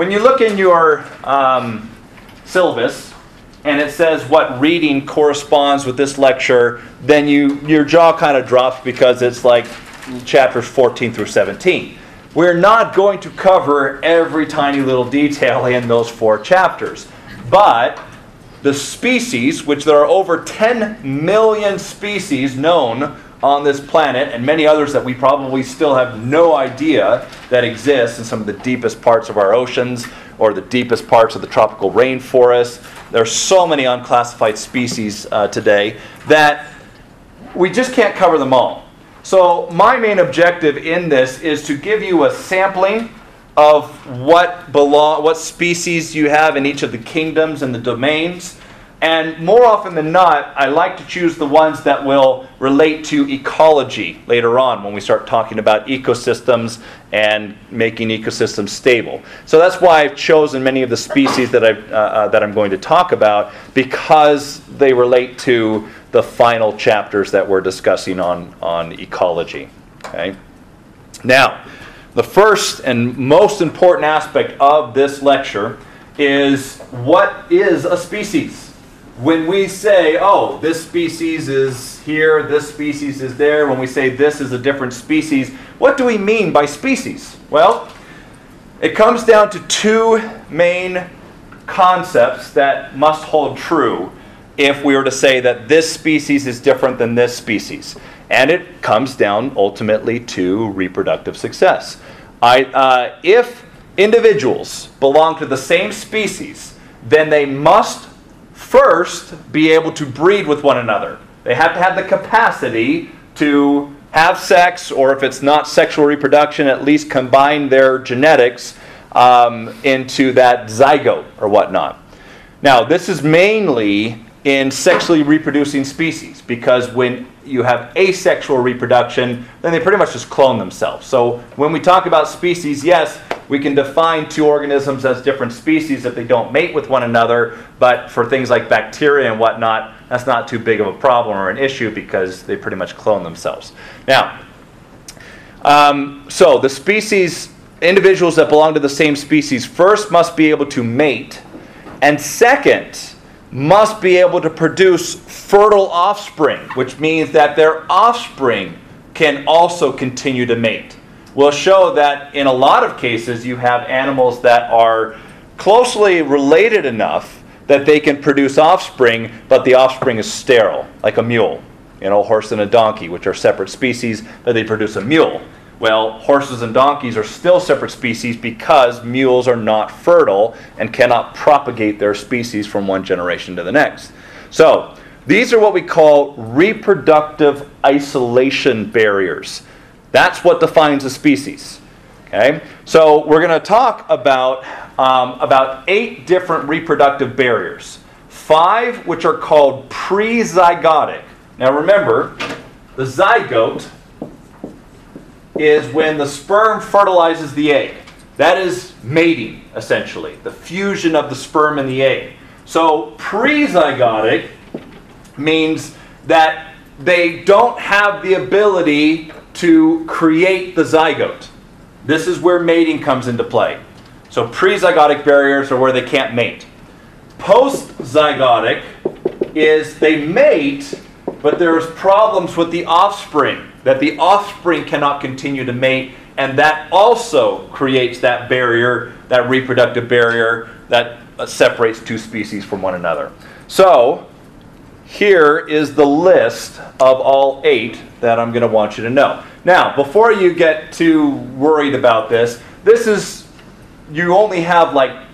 when you look in your um, syllabus and it says what reading corresponds with this lecture, then you your jaw kind of drops because it's like chapters 14 through 17. We're not going to cover every tiny little detail in those four chapters, but the species, which there are over 10 million species known on this planet, and many others that we probably still have no idea that exist in some of the deepest parts of our oceans or the deepest parts of the tropical rainforest. There are so many unclassified species uh, today that we just can't cover them all. So, my main objective in this is to give you a sampling of what belong, what species you have in each of the kingdoms and the domains and more often than not, I like to choose the ones that will relate to ecology later on when we start talking about ecosystems and making ecosystems stable. So that's why I've chosen many of the species that, i uh, uh, that I'm going to talk about because they relate to the final chapters that we're discussing on, on ecology. Okay? Now, the first and most important aspect of this lecture is what is a species? When we say, oh, this species is here, this species is there, when we say this is a different species, what do we mean by species? Well, it comes down to two main concepts that must hold true if we were to say that this species is different than this species. And it comes down ultimately to reproductive success. I, uh, if individuals belong to the same species, then they must first be able to breed with one another. They have to have the capacity to have sex, or if it's not sexual reproduction, at least combine their genetics um, into that zygote or whatnot. Now, this is mainly in sexually reproducing species because when you have asexual reproduction, then they pretty much just clone themselves. So when we talk about species, yes, we can define two organisms as different species if they don't mate with one another, but for things like bacteria and whatnot, that's not too big of a problem or an issue because they pretty much clone themselves. Now, um, so the species, individuals that belong to the same species, first must be able to mate, and second, must be able to produce fertile offspring, which means that their offspring can also continue to mate will show that in a lot of cases you have animals that are closely related enough that they can produce offspring, but the offspring is sterile, like a mule. You know, a horse and a donkey, which are separate species, but they produce a mule. Well, horses and donkeys are still separate species because mules are not fertile and cannot propagate their species from one generation to the next. So, these are what we call reproductive isolation barriers. That's what defines a species. Okay? So we're going to talk about, um, about eight different reproductive barriers. Five which are called prezygotic. Now remember, the zygote is when the sperm fertilizes the egg. That is mating, essentially, the fusion of the sperm and the egg. So prezygotic means that they don't have the ability to create the zygote. This is where mating comes into play. So prezygotic barriers are where they can't mate. Postzygotic is they mate, but there's problems with the offspring, that the offspring cannot continue to mate, and that also creates that barrier, that reproductive barrier that uh, separates two species from one another. So, here is the list of all eight that I'm going to want you to know. Now, before you get too worried about this, this is, you only have like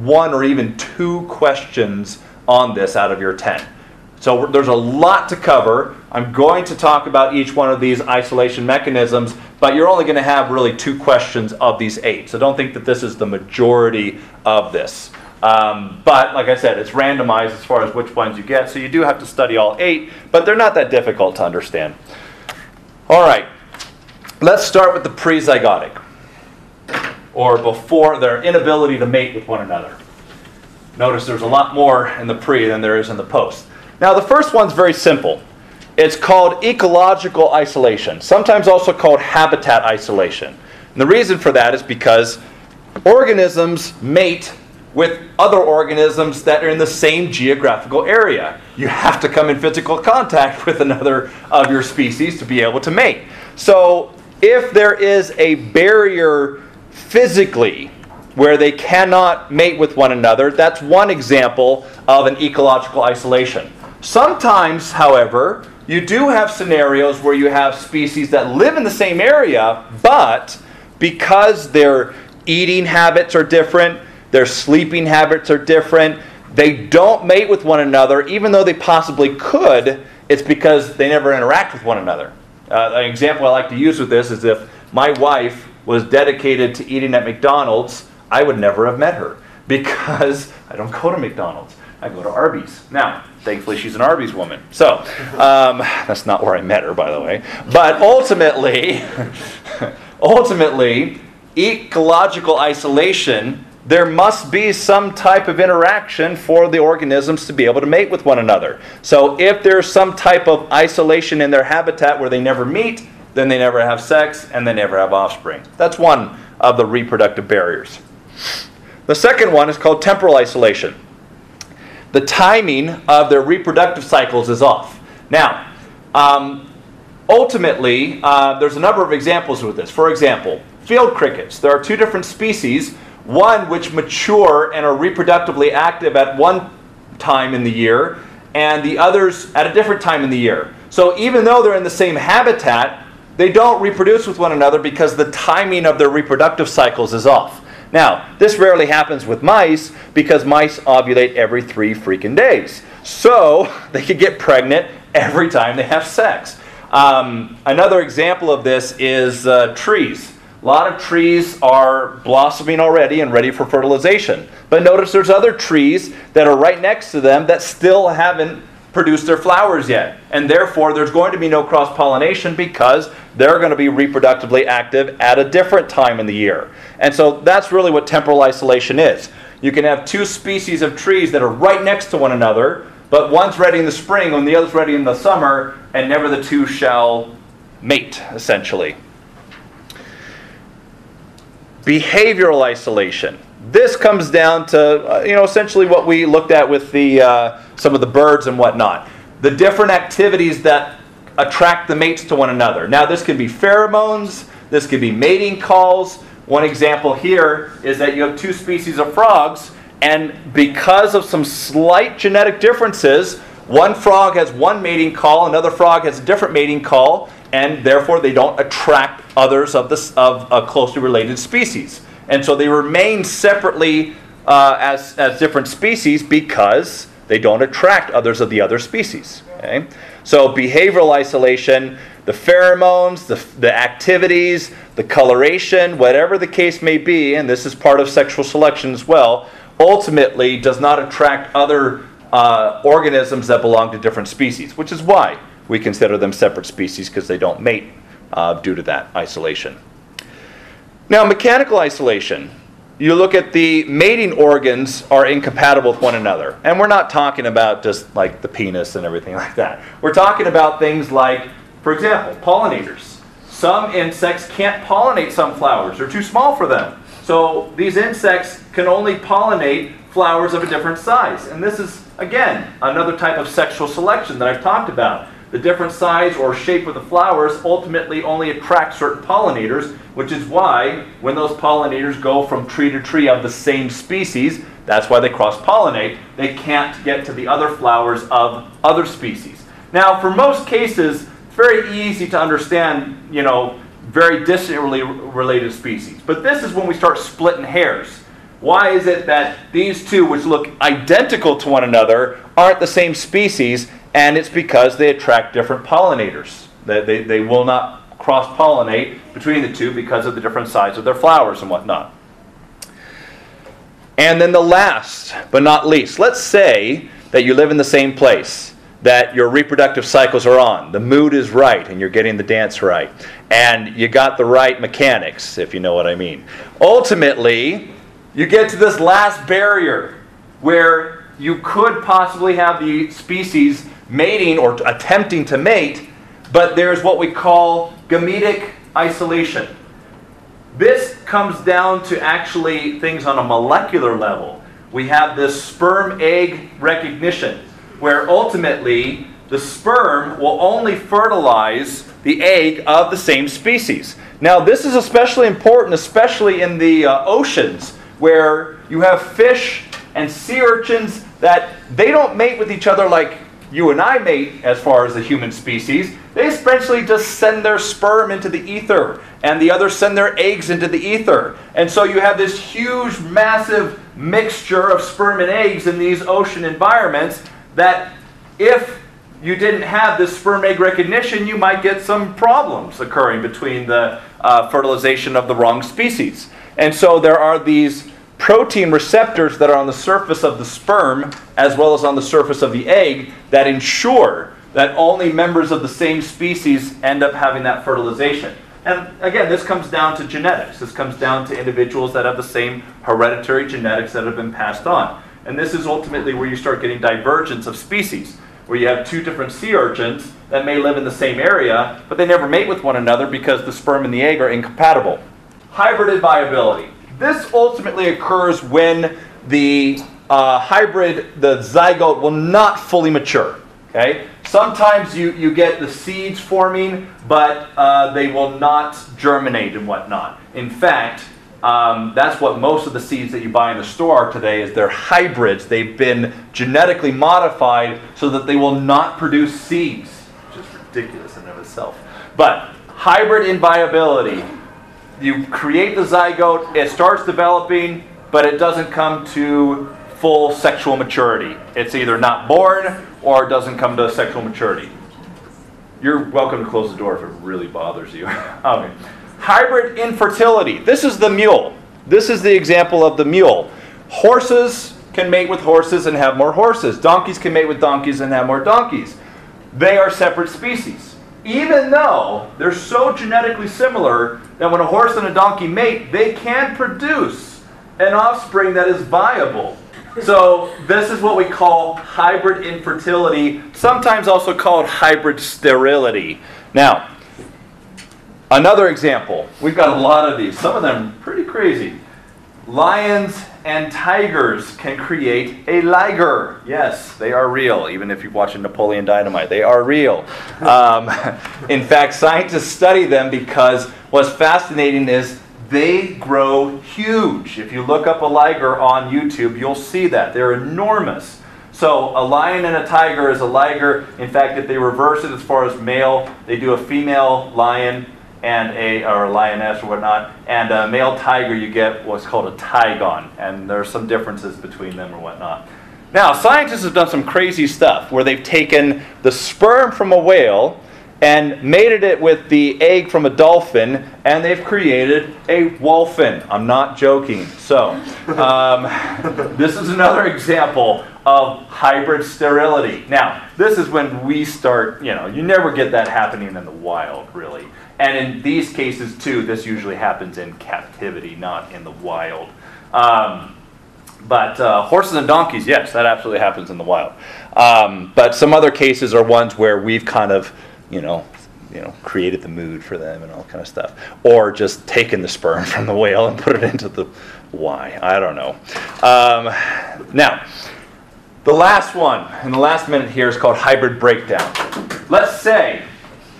one or even two questions on this out of your 10. So there's a lot to cover. I'm going to talk about each one of these isolation mechanisms, but you're only going to have really two questions of these eight. So don't think that this is the majority of this. Um, but like I said, it's randomized as far as which ones you get, so you do have to study all eight, but they're not that difficult to understand. All right, let's start with the prezygotic, or before their inability to mate with one another. Notice there's a lot more in the pre than there is in the post. Now, the first one's very simple. It's called ecological isolation, sometimes also called habitat isolation. And the reason for that is because organisms mate with other organisms that are in the same geographical area. You have to come in physical contact with another of your species to be able to mate. So, if there is a barrier physically where they cannot mate with one another, that's one example of an ecological isolation. Sometimes, however, you do have scenarios where you have species that live in the same area, but because their eating habits are different, their sleeping habits are different, they don't mate with one another, even though they possibly could, it's because they never interact with one another. Uh, an example I like to use with this is if my wife was dedicated to eating at McDonald's, I would never have met her because I don't go to McDonald's. I go to Arby's. Now, thankfully, she's an Arby's woman. So, um, that's not where I met her, by the way. But ultimately, ultimately, ecological isolation there must be some type of interaction for the organisms to be able to mate with one another. So if there's some type of isolation in their habitat where they never meet, then they never have sex and they never have offspring. That's one of the reproductive barriers. The second one is called temporal isolation. The timing of their reproductive cycles is off. Now, um, ultimately, uh, there's a number of examples with this. For example, field crickets. There are two different species one which mature and are reproductively active at one time in the year, and the others at a different time in the year. So even though they're in the same habitat, they don't reproduce with one another because the timing of their reproductive cycles is off. Now, this rarely happens with mice because mice ovulate every three freaking days. So they could get pregnant every time they have sex. Um, another example of this is uh, trees. A lot of trees are blossoming already and ready for fertilization. But notice there's other trees that are right next to them that still haven't produced their flowers yet. And therefore, there's going to be no cross pollination because they're going to be reproductively active at a different time in the year. And so that's really what temporal isolation is. You can have two species of trees that are right next to one another, but one's ready in the spring and the other's ready in the summer, and never the two shall mate, essentially. Behavioral isolation. This comes down to, uh, you know, essentially what we looked at with the, uh, some of the birds and whatnot. The different activities that attract the mates to one another. Now, this could be pheromones, this could be mating calls. One example here is that you have two species of frogs, and because of some slight genetic differences, one frog has one mating call, another frog has a different mating call, and therefore they don't attract others of, this, of a closely related species. And so they remain separately uh, as, as different species because they don't attract others of the other species. Okay? So behavioral isolation, the pheromones, the, the activities, the coloration, whatever the case may be, and this is part of sexual selection as well, ultimately does not attract other uh, organisms that belong to different species, which is why we consider them separate species because they don't mate uh, due to that isolation. Now, mechanical isolation. You look at the mating organs are incompatible with one another. And we're not talking about just like the penis and everything like that. We're talking about things like, for example, pollinators. Some insects can't pollinate some flowers, they're too small for them. So these insects can only pollinate flowers of a different size. And this is, again, another type of sexual selection that I've talked about. The different size or shape of the flowers ultimately only attract certain pollinators, which is why when those pollinators go from tree to tree of the same species, that's why they cross pollinate, they can't get to the other flowers of other species. Now, for most cases, it's very easy to understand, you know, very distantly related species. But this is when we start splitting hairs. Why is it that these two, which look identical to one another, aren't the same species and it's because they attract different pollinators. They, they, they will not cross pollinate between the two because of the different size of their flowers and whatnot. And then the last but not least, let's say that you live in the same place, that your reproductive cycles are on, the mood is right, and you're getting the dance right, and you got the right mechanics, if you know what I mean. Ultimately, you get to this last barrier where you could possibly have the species mating or attempting to mate, but there's what we call gametic isolation. This comes down to actually things on a molecular level. We have this sperm egg recognition, where ultimately the sperm will only fertilize the egg of the same species. Now, this is especially important, especially in the uh, oceans, where you have fish and sea urchins that they don't mate with each other like you and I mate as far as the human species. They essentially just send their sperm into the ether, and the others send their eggs into the ether. And so you have this huge, massive mixture of sperm and eggs in these ocean environments that if you didn't have this sperm egg recognition, you might get some problems occurring between the uh, fertilization of the wrong species. And so there are these protein receptors that are on the surface of the sperm as well as on the surface of the egg that ensure that only members of the same species end up having that fertilization. And again, this comes down to genetics. This comes down to individuals that have the same hereditary genetics that have been passed on. And this is ultimately where you start getting divergence of species where you have two different sea urchins that may live in the same area, but they never mate with one another because the sperm and the egg are incompatible. Hybrid viability. This ultimately occurs when the uh, hybrid, the zygote, will not fully mature. Okay? Sometimes you, you get the seeds forming, but uh, they will not germinate and whatnot. In fact, um, that's what most of the seeds that you buy in the store are today is they're hybrids. They've been genetically modified so that they will not produce seeds, which is ridiculous in and of itself. But hybrid inviability, you create the zygote, it starts developing, but it doesn't come to full sexual maturity. It's either not born or it doesn't come to sexual maturity. You're welcome to close the door if it really bothers you. okay. Hybrid infertility. This is the mule. This is the example of the mule. Horses can mate with horses and have more horses. Donkeys can mate with donkeys and have more donkeys. They are separate species. Even though they're so genetically similar that when a horse and a donkey mate, they can produce an offspring that is viable. So, this is what we call hybrid infertility, sometimes also called hybrid sterility. Now, Another example, we've got a lot of these, some of them pretty crazy. Lions and tigers can create a liger. Yes, they are real, even if you're watching Napoleon Dynamite. They are real. Um, in fact, scientists study them because what's fascinating is they grow huge. If you look up a liger on YouTube, you'll see that. They're enormous. So a lion and a tiger is a liger. In fact, if they reverse it as far as male, they do a female lion and a or a lioness or whatnot, and a male tiger, you get what's called a tigon, and there are some differences between them or whatnot. Now, scientists have done some crazy stuff where they've taken the sperm from a whale and mated it with the egg from a dolphin, and they've created a wolphin. I'm not joking. So, um, this is another example of hybrid sterility. Now, this is when we start, you know, you never get that happening in the wild, really. And in these cases, too, this usually happens in captivity, not in the wild. Um, but uh, horses and donkeys, yes, that absolutely happens in the wild. Um, but some other cases are ones where we've kind of, you know, you know, created the mood for them and all kind of stuff, or just taken the sperm from the whale and put it into the why I don't know. Um, now, the last one in the last minute here is called hybrid breakdown. Let's say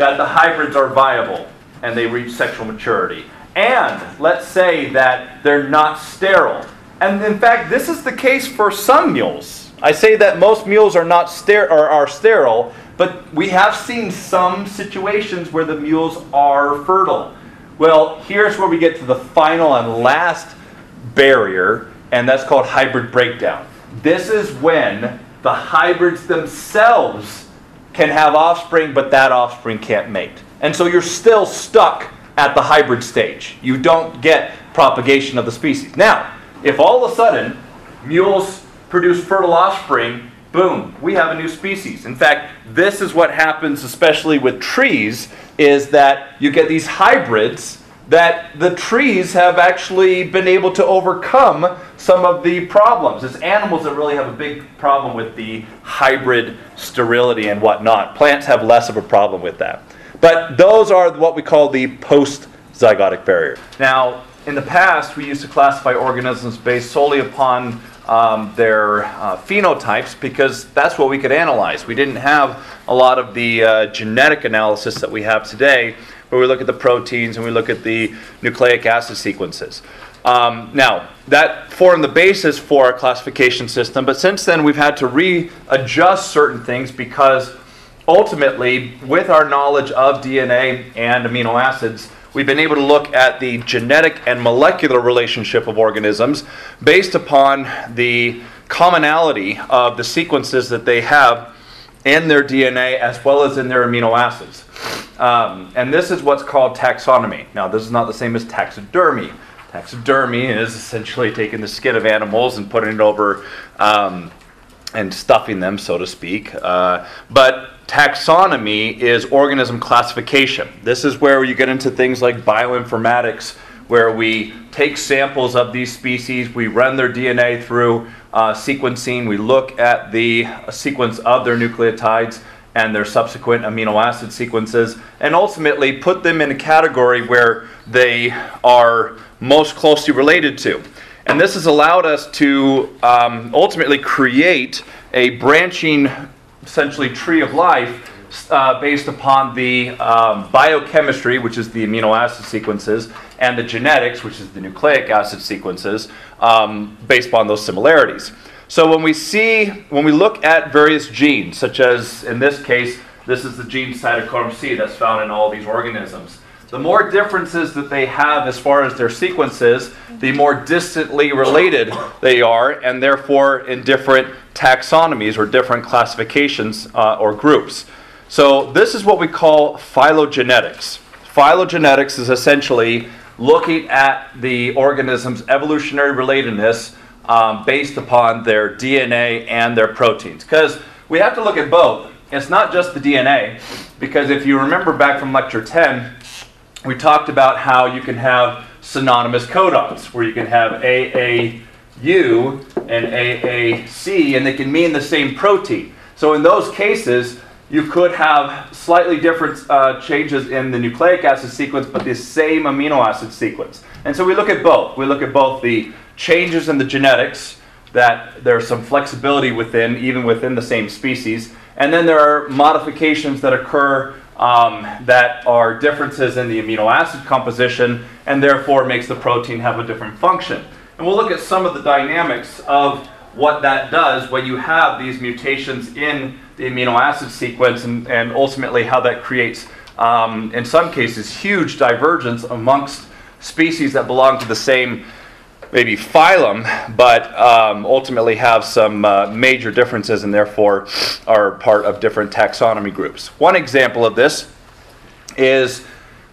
that the hybrids are viable and they reach sexual maturity. And let's say that they're not sterile. And in fact, this is the case for some mules. I say that most mules are not ster- are sterile, but we have seen some situations where the mules are fertile. Well, here's where we get to the final and last barrier, and that's called hybrid breakdown. This is when the hybrids themselves can have offspring, but that offspring can't mate. And so you're still stuck at the hybrid stage. You don't get propagation of the species. Now, if all of a sudden mules produce fertile offspring, boom, we have a new species. In fact, this is what happens especially with trees is that you get these hybrids that the trees have actually been able to overcome some of the problems. It's animals that really have a big problem with the hybrid sterility and whatnot. Plants have less of a problem with that. But those are what we call the post zygotic barrier. Now, in the past, we used to classify organisms based solely upon um, their uh, phenotypes because that's what we could analyze. We didn't have a lot of the uh, genetic analysis that we have today, where we look at the proteins and we look at the nucleic acid sequences. Um, now, that formed the basis for our classification system, but since then we've had to readjust certain things because ultimately, with our knowledge of DNA and amino acids, we've been able to look at the genetic and molecular relationship of organisms based upon the commonality of the sequences that they have in their DNA as well as in their amino acids. Um, and this is what's called taxonomy. Now, this is not the same as taxidermy. Taxidermy is essentially taking the skin of animals and putting it over um, and stuffing them, so to speak. Uh, but taxonomy is organism classification. This is where you get into things like bioinformatics, where we take samples of these species, we run their DNA through uh, sequencing, we look at the sequence of their nucleotides and their subsequent amino acid sequences, and ultimately put them in a category where they are most closely related to. And this has allowed us to um, ultimately create a branching essentially tree of life uh, based upon the um, biochemistry, which is the amino acid sequences, and the genetics, which is the nucleic acid sequences, um, based upon those similarities. So when we see, when we look at various genes, such as in this case, this is the gene cytochrome C that's found in all these organisms. The more differences that they have as far as their sequences, the more distantly related they are, and therefore in different taxonomies or different classifications uh, or groups. So, this is what we call phylogenetics. Phylogenetics is essentially looking at the organism's evolutionary relatedness um, based upon their DNA and their proteins. Because we have to look at both. It's not just the DNA, because if you remember back from lecture 10, we talked about how you can have synonymous codons, where you can have AAU and AAC, and they can mean the same protein. So in those cases, you could have slightly different uh, changes in the nucleic acid sequence, but the same amino acid sequence. And so we look at both. We look at both the changes in the genetics, that there's some flexibility within, even within the same species, and then there are modifications that occur um, that are differences in the amino acid composition and therefore makes the protein have a different function. And we'll look at some of the dynamics of what that does when you have these mutations in the amino acid sequence and, and ultimately how that creates, um, in some cases, huge divergence amongst species that belong to the same maybe phylum, but um, ultimately have some uh, major differences and therefore are part of different taxonomy groups. One example of this is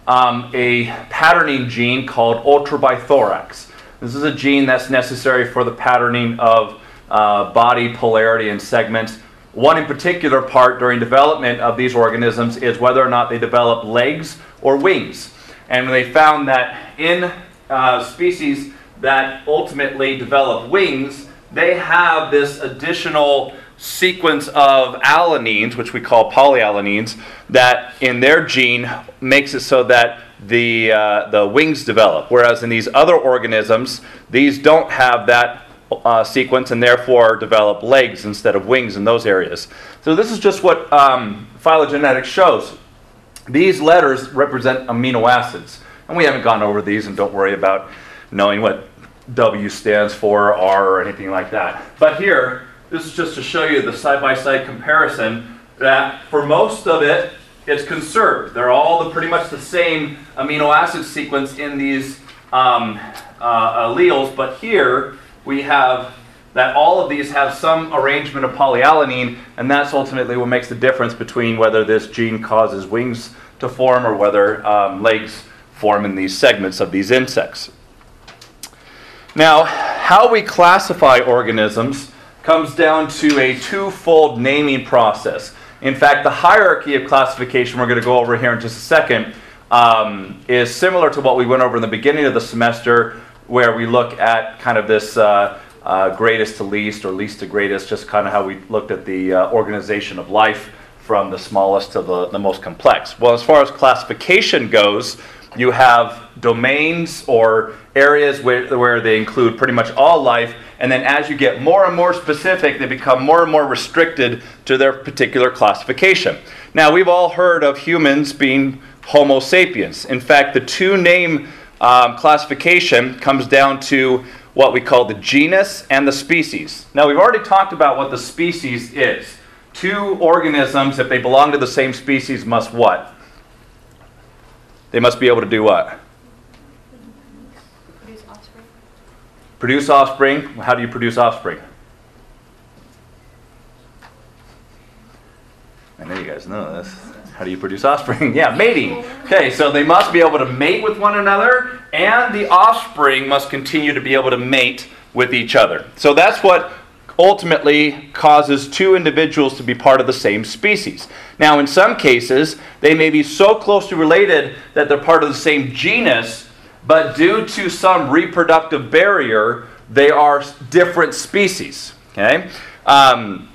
um, a patterning gene called ultrabithorax. This is a gene that's necessary for the patterning of uh, body polarity and segments. One in particular part during development of these organisms is whether or not they develop legs or wings. And they found that in uh, species that ultimately develop wings, they have this additional sequence of alanines, which we call polyalanines, that in their gene makes it so that the, uh, the wings develop. Whereas in these other organisms, these don't have that uh, sequence and therefore develop legs instead of wings in those areas. So this is just what um, phylogenetics shows. These letters represent amino acids. And we haven't gone over these, and don't worry about knowing what W stands for, R, or anything like that. But here, this is just to show you the side-by-side comparison that for most of it, it's conserved. They're all the, pretty much the same amino acid sequence in these um, uh, alleles, but here we have that all of these have some arrangement of polyalanine, and that's ultimately what makes the difference between whether this gene causes wings to form or whether um, legs form in these segments of these insects. Now, how we classify organisms comes down to a twofold naming process. In fact, the hierarchy of classification we're going to go over here in just a second um, is similar to what we went over in the beginning of the semester, where we look at kind of this uh, uh, greatest to least or least to greatest, just kind of how we looked at the uh, organization of life from the smallest to the, the most complex. Well, as far as classification goes, you have domains or areas where, where they include pretty much all life. And then as you get more and more specific, they become more and more restricted to their particular classification. Now, we've all heard of humans being Homo sapiens. In fact, the two name um, classification comes down to what we call the genus and the species. Now, we've already talked about what the species is. Two organisms, if they belong to the same species, must what? They must be able to do what? Produce offspring. Produce offspring. How do you produce offspring? I know you guys know this. How do you produce offspring? yeah, mating. Okay, so they must be able to mate with one another, and the offspring must continue to be able to mate with each other. So that's what ultimately causes two individuals to be part of the same species. Now, in some cases, they may be so closely related that they're part of the same genus, but due to some reproductive barrier, they are different species. Okay? Um,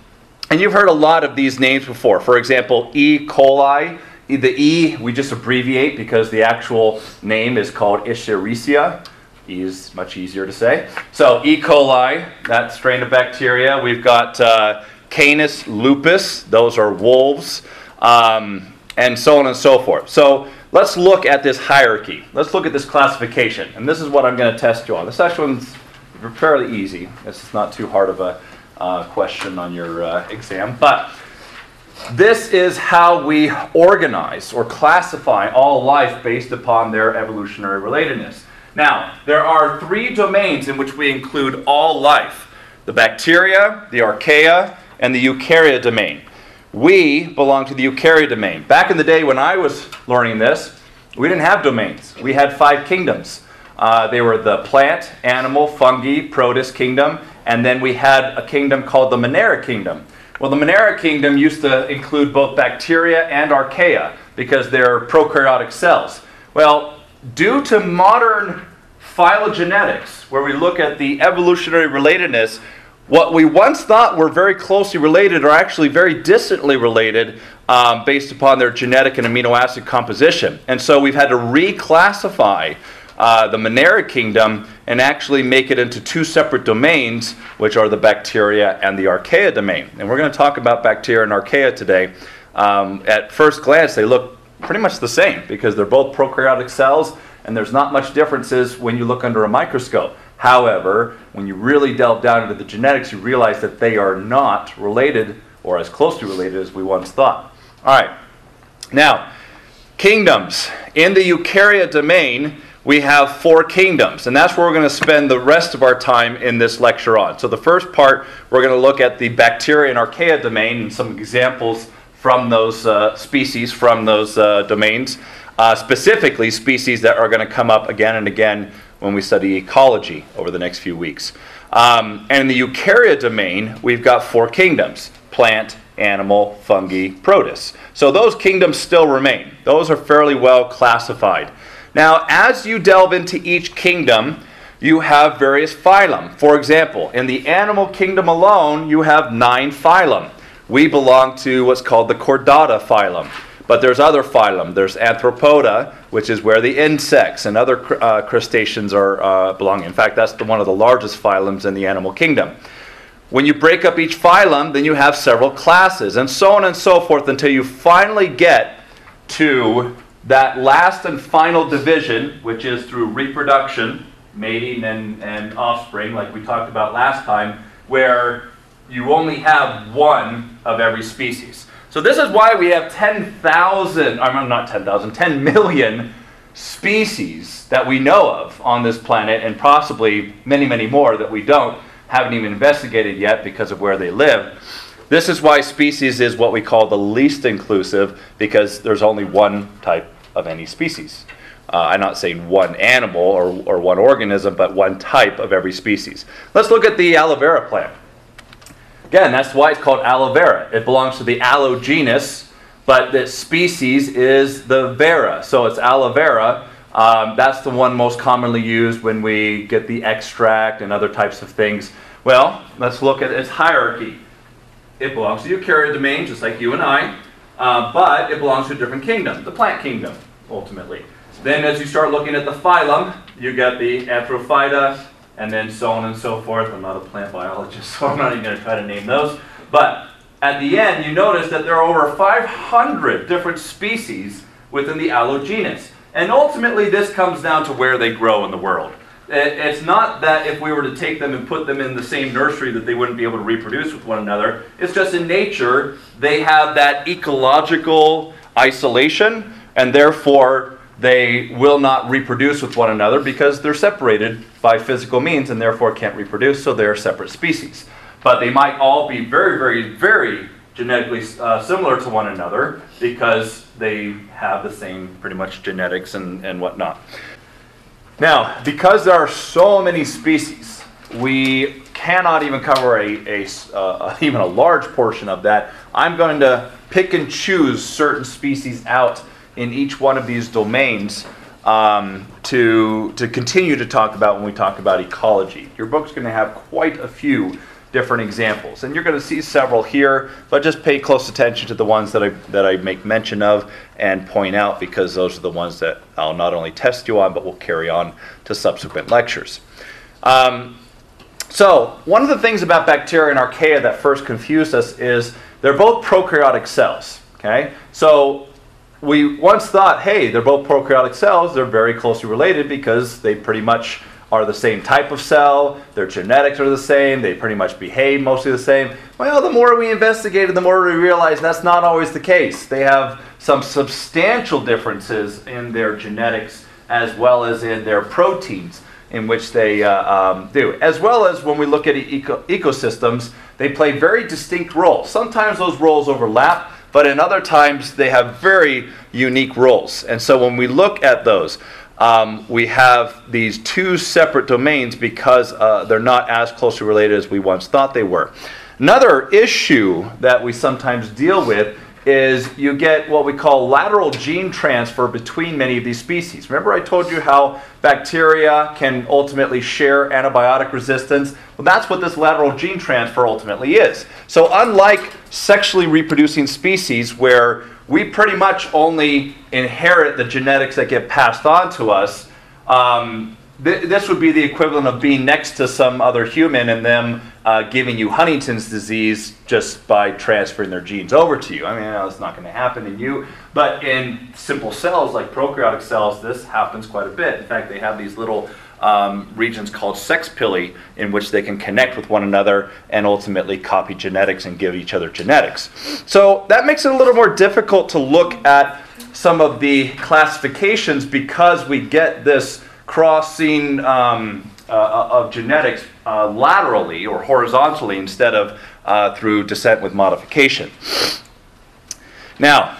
and you've heard a lot of these names before. For example, E. coli. The E we just abbreviate because the actual name is called Escherichia. E is much easier to say. So E. coli, that strain of bacteria. We've got uh, Canis lupus. Those are wolves, um, and so on and so forth. So let's look at this hierarchy. Let's look at this classification, and this is what I'm going to test you on. This next one's fairly easy. It's not too hard of a uh, question on your uh, exam. But this is how we organize or classify all life based upon their evolutionary relatedness. Now, there are three domains in which we include all life the bacteria, the archaea, and the eukarya domain. We belong to the eukarya domain. Back in the day when I was learning this, we didn't have domains. We had five kingdoms. Uh, they were the plant, animal, fungi, protist kingdom, and then we had a kingdom called the Monera kingdom. Well, the Monera kingdom used to include both bacteria and archaea because they're prokaryotic cells. Well, due to modern phylogenetics, where we look at the evolutionary relatedness, what we once thought were very closely related are actually very distantly related um, based upon their genetic and amino acid composition. And so we've had to reclassify uh, the Monera kingdom and actually make it into two separate domains, which are the bacteria and the archaea domain. And we're going to talk about bacteria and archaea today. Um, at first glance, they look pretty much the same because they're both prokaryotic cells, and there's not much differences when you look under a microscope. However, when you really delve down into the genetics, you realize that they are not related or as closely related as we once thought. All right. Now, kingdoms. In the eukarya domain, we have four kingdoms, and that's where we're going to spend the rest of our time in this lecture on. So, the first part, we're going to look at the bacteria and archaea domain and some examples from those uh, species, from those uh, domains, uh, specifically species that are going to come up again and again when we study ecology over the next few weeks. Um, and in the eukarya domain, we've got four kingdoms plant, animal, fungi, protists. So, those kingdoms still remain, those are fairly well classified. Now, as you delve into each kingdom, you have various phylum. For example, in the animal kingdom alone, you have nine phylum. We belong to what's called the Chordata phylum. But there's other phylum. There's Arthropoda, which is where the insects and other uh, crustaceans are uh, belonging. In fact, that's the, one of the largest phylums in the animal kingdom. When you break up each phylum, then you have several classes, and so on and so forth until you finally get to that last and final division, which is through reproduction, mating and, and offspring, like we talked about last time, where you only have one of every species. So this is why we have 10,000, I'm not 10,000, 10 million species that we know of on this planet, and possibly many, many more that we don't, haven't even investigated yet because of where they live. This is why species is what we call the least inclusive, because there's only one type of any species. Uh, I'm not saying one animal or, or one organism, but one type of every species. Let's look at the aloe vera plant. Again, that's why it's called aloe vera. It belongs to the aloe genus, but the species is the vera. So it's aloe vera. Um, that's the one most commonly used when we get the extract and other types of things. Well, let's look at its hierarchy. It belongs to the eukarya domain, just like you and I. Uh, but it belongs to a different kingdom, the plant kingdom, ultimately. Then as you start looking at the phylum, you get the Anthophyta, and then so on and so forth. I'm not a plant biologist, so I'm not even going to try to name those. But at the end, you notice that there are over 500 different species within the genus. And ultimately, this comes down to where they grow in the world. It's not that if we were to take them and put them in the same nursery that they wouldn't be able to reproduce with one another. It's just in nature, they have that ecological isolation, and therefore they will not reproduce with one another because they're separated by physical means and therefore can't reproduce, so they're separate species. But they might all be very, very, very genetically uh, similar to one another because they have the same pretty much genetics and, and whatnot. Now, because there are so many species, we cannot even cover a, a uh, even a large portion of that. I'm going to pick and choose certain species out in each one of these domains um, to, to continue to talk about when we talk about ecology. Your book's going to have quite a few different examples. And you're going to see several here, but just pay close attention to the ones that I, that I make mention of and point out because those are the ones that I'll not only test you on, but will carry on to subsequent lectures. Um, so, one of the things about bacteria and archaea that first confused us is they're both prokaryotic cells. Okay? So, we once thought, hey, they're both prokaryotic cells, they're very closely related because they pretty much are the same type of cell, their genetics are the same, they pretty much behave mostly the same. Well, the more we investigated, the more we realized that's not always the case. They have some substantial differences in their genetics as well as in their proteins in which they uh, um, do. As well as when we look at eco- ecosystems, they play very distinct roles. Sometimes those roles overlap, but in other times they have very unique roles. And so when we look at those, um, we have these two separate domains because uh, they're not as closely related as we once thought they were. Another issue that we sometimes deal with is you get what we call lateral gene transfer between many of these species. Remember, I told you how bacteria can ultimately share antibiotic resistance? Well, that's what this lateral gene transfer ultimately is. So, unlike sexually reproducing species where we pretty much only inherit the genetics that get passed on to us. Um, th- this would be the equivalent of being next to some other human and them uh, giving you Huntington's disease just by transferring their genes over to you. I mean, that's not going to happen in you. But in simple cells like prokaryotic cells, this happens quite a bit. In fact, they have these little um, regions called sex pili in which they can connect with one another and ultimately copy genetics and give each other genetics. So that makes it a little more difficult to look at some of the classifications because we get this crossing um, uh, of genetics uh, laterally or horizontally instead of uh, through descent with modification. Now,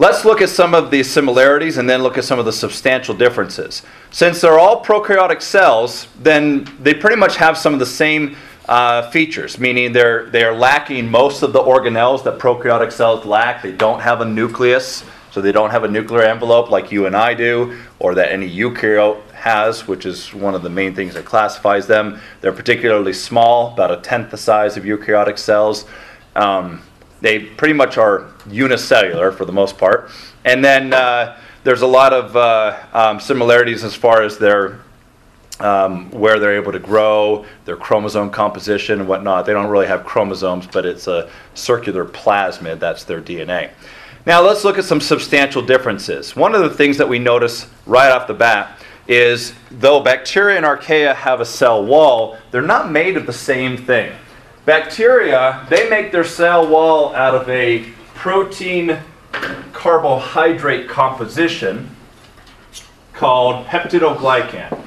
Let's look at some of the similarities and then look at some of the substantial differences. Since they're all prokaryotic cells, then they pretty much have some of the same uh, features, meaning they're, they're lacking most of the organelles that prokaryotic cells lack. They don't have a nucleus, so they don't have a nuclear envelope like you and I do, or that any eukaryote has, which is one of the main things that classifies them. They're particularly small, about a tenth the size of eukaryotic cells. Um, they pretty much are unicellular for the most part. And then uh, there's a lot of uh, um, similarities as far as their um, where they're able to grow, their chromosome composition and whatnot. They don't really have chromosomes, but it's a circular plasmid. That's their DNA. Now let's look at some substantial differences. One of the things that we notice right off the bat is though bacteria and archaea have a cell wall, they're not made of the same thing. Bacteria, they make their cell wall out of a protein carbohydrate composition called peptidoglycan.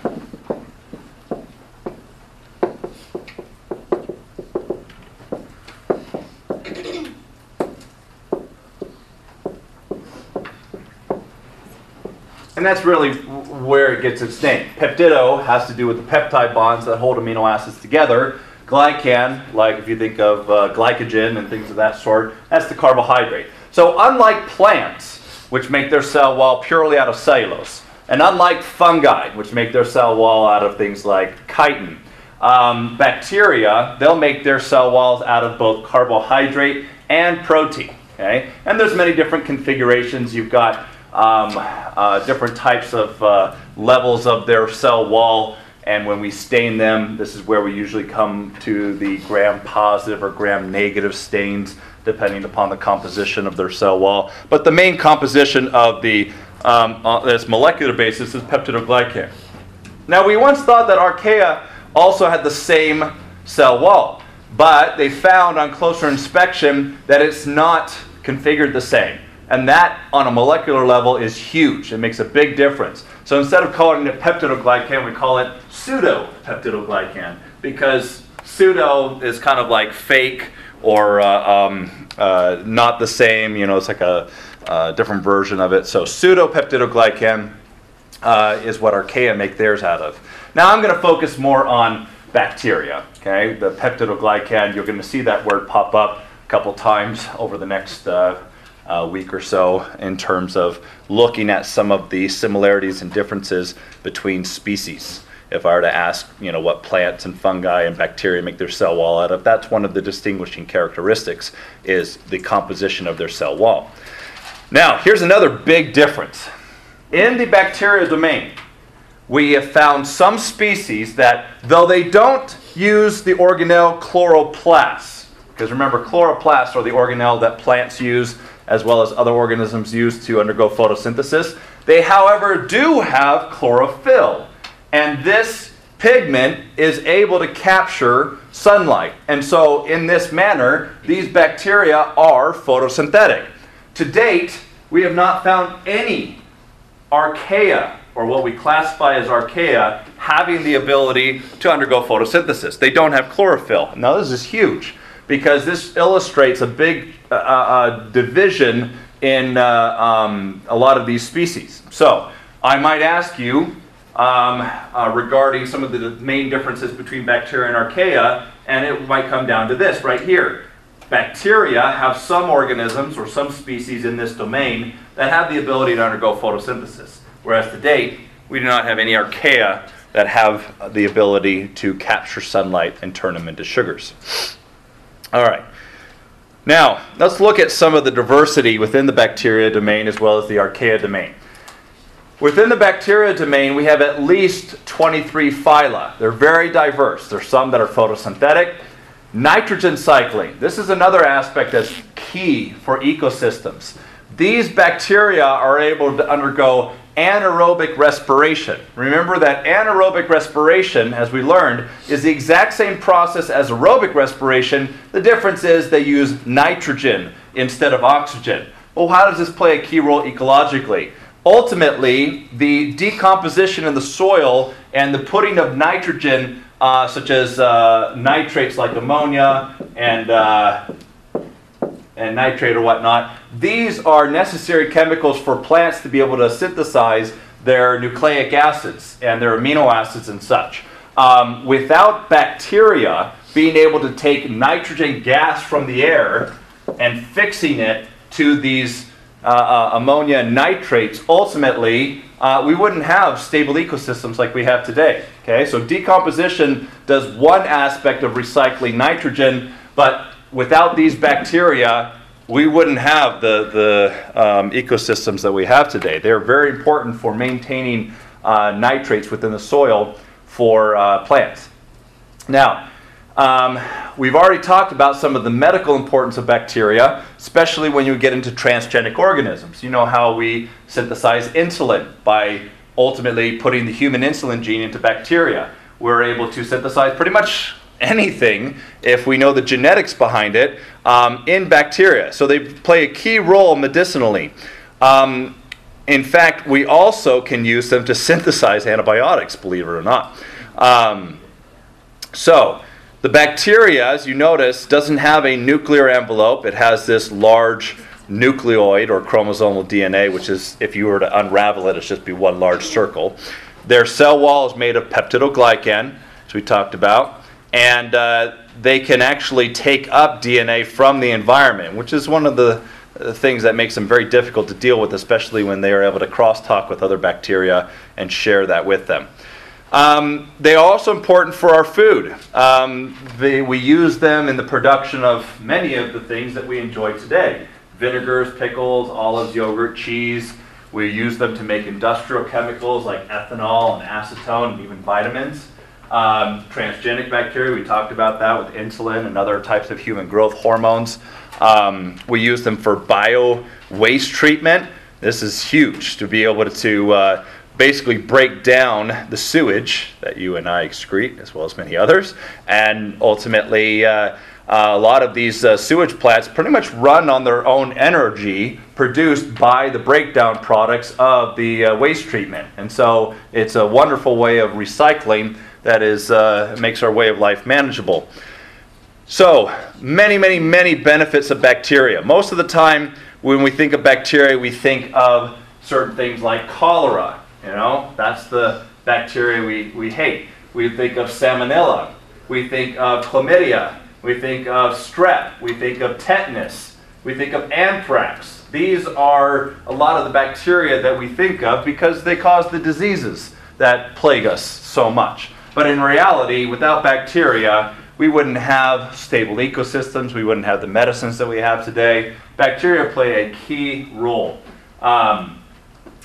And that's really where it gets its name. Peptido has to do with the peptide bonds that hold amino acids together Glycan, like if you think of uh, glycogen and things of that sort, that's the carbohydrate. So unlike plants, which make their cell wall purely out of cellulose, and unlike fungi, which make their cell wall out of things like chitin, um, bacteria, they'll make their cell walls out of both carbohydrate and protein. Okay? And there's many different configurations. You've got um, uh, different types of uh, levels of their cell wall. And when we stain them, this is where we usually come to the gram positive or gram negative stains, depending upon the composition of their cell wall. But the main composition of the um, uh, this molecular basis is peptidoglycan. Now, we once thought that archaea also had the same cell wall, but they found on closer inspection that it's not configured the same. And that, on a molecular level, is huge. It makes a big difference. So instead of calling it peptidoglycan, we call it pseudo peptidoglycan because pseudo is kind of like fake or uh, um, uh, not the same. You know, it's like a, a different version of it. So pseudo peptidoglycan uh, is what archaea make theirs out of. Now I'm going to focus more on bacteria. Okay, the peptidoglycan. You're going to see that word pop up a couple times over the next uh, uh, week or so in terms of looking at some of the similarities and differences between species. If I were to ask, you know, what plants and fungi and bacteria make their cell wall out of, that's one of the distinguishing characteristics is the composition of their cell wall. Now, here's another big difference. In the bacteria domain, we have found some species that, though they don't use the organelle chloroplasts, because remember, chloroplasts are the organelle that plants use as well as other organisms use to undergo photosynthesis. They, however, do have chlorophyll. And this pigment is able to capture sunlight. And so, in this manner, these bacteria are photosynthetic. To date, we have not found any archaea, or what we classify as archaea, having the ability to undergo photosynthesis. They don't have chlorophyll. Now, this is huge because this illustrates a big uh, uh, uh, division in uh, um, a lot of these species. So, I might ask you um, uh, regarding some of the main differences between bacteria and archaea, and it might come down to this right here. Bacteria have some organisms or some species in this domain that have the ability to undergo photosynthesis, whereas to date, we do not have any archaea that have the ability to capture sunlight and turn them into sugars. All right. Now, let's look at some of the diversity within the bacteria domain as well as the archaea domain. Within the bacteria domain, we have at least 23 phyla. They're very diverse. There's some that are photosynthetic. Nitrogen cycling. This is another aspect that's key for ecosystems. These bacteria are able to undergo anaerobic respiration. Remember that anaerobic respiration, as we learned, is the exact same process as aerobic respiration. The difference is they use nitrogen instead of oxygen. Well, how does this play a key role ecologically? Ultimately, the decomposition in the soil and the putting of nitrogen, uh, such as uh, nitrates like ammonia and uh, and nitrate or whatnot. These are necessary chemicals for plants to be able to synthesize their nucleic acids and their amino acids and such. Um, without bacteria being able to take nitrogen gas from the air and fixing it to these uh, uh, ammonia nitrates, ultimately, uh, we wouldn't have stable ecosystems like we have today. Okay, so decomposition does one aspect of recycling nitrogen, but without these bacteria, we wouldn't have the, the um, ecosystems that we have today. They're very important for maintaining uh, nitrates within the soil for uh, plants. Now, um, we've already talked about some of the medical importance of bacteria, especially when you get into transgenic organisms. You know how we synthesize insulin by ultimately putting the human insulin gene into bacteria. We're able to synthesize pretty much anything if we know the genetics behind it um, in bacteria. So they play a key role medicinally. Um, in fact, we also can use them to synthesize antibiotics, believe it or not. Um, so, the bacteria, as you notice, doesn't have a nuclear envelope. It has this large nucleoid or chromosomal DNA, which is, if you were to unravel it, it's just be one large circle. Their cell wall is made of peptidoglycan, as we talked about and uh, they can actually take up DNA from the environment, which is one of the things that makes them very difficult to deal with, especially when they are able to crosstalk with other bacteria and share that with them. Um, they are also important for our food. Um, they, we use them in the production of many of the things that we enjoy today vinegars, pickles, olives, yogurt, cheese. We use them to make industrial chemicals like ethanol and acetone and even vitamins. Um, transgenic bacteria, we talked about that with insulin and other types of human growth hormones. Um, we use them for bio waste treatment. This is huge to be able to uh, basically break down the sewage that you and I excrete, as well as many others, and ultimately. Uh, uh, a lot of these uh, sewage plants pretty much run on their own energy produced by the breakdown products of the uh, waste treatment. And so it's a wonderful way of recycling that is, uh, makes our way of life manageable. So, many, many, many benefits of bacteria. Most of the time, when we think of bacteria, we think of certain things like cholera. You know, that's the bacteria we, we hate. We think of salmonella. We think of chlamydia. We think of strep. We think of tetanus. We think of anthrax. These are a lot of the bacteria that we think of because they cause the diseases that plague us so much. But in reality, without bacteria, we wouldn't have stable ecosystems. We wouldn't have the medicines that we have today. Bacteria play a key role um,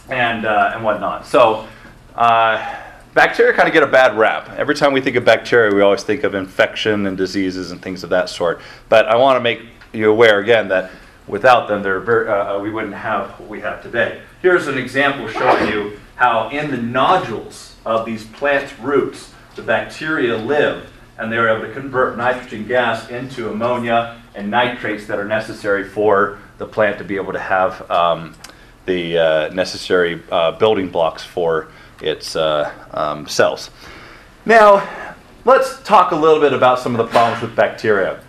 and, uh, and whatnot. So, uh, bacteria kind of get a bad rap. Every time we think of bacteria, we always think of infection and diseases and things of that sort. But I want to make you aware again that without them, very, uh, uh, we wouldn't have what we have today. Here's an example showing you how in the nodules of these plant roots, the bacteria live, and they're able to convert nitrogen gas into ammonia and nitrates that are necessary for the plant to be able to have um, the uh, necessary uh, building blocks for its uh, um, cells. Now, let's talk a little bit about some of the problems with bacteria.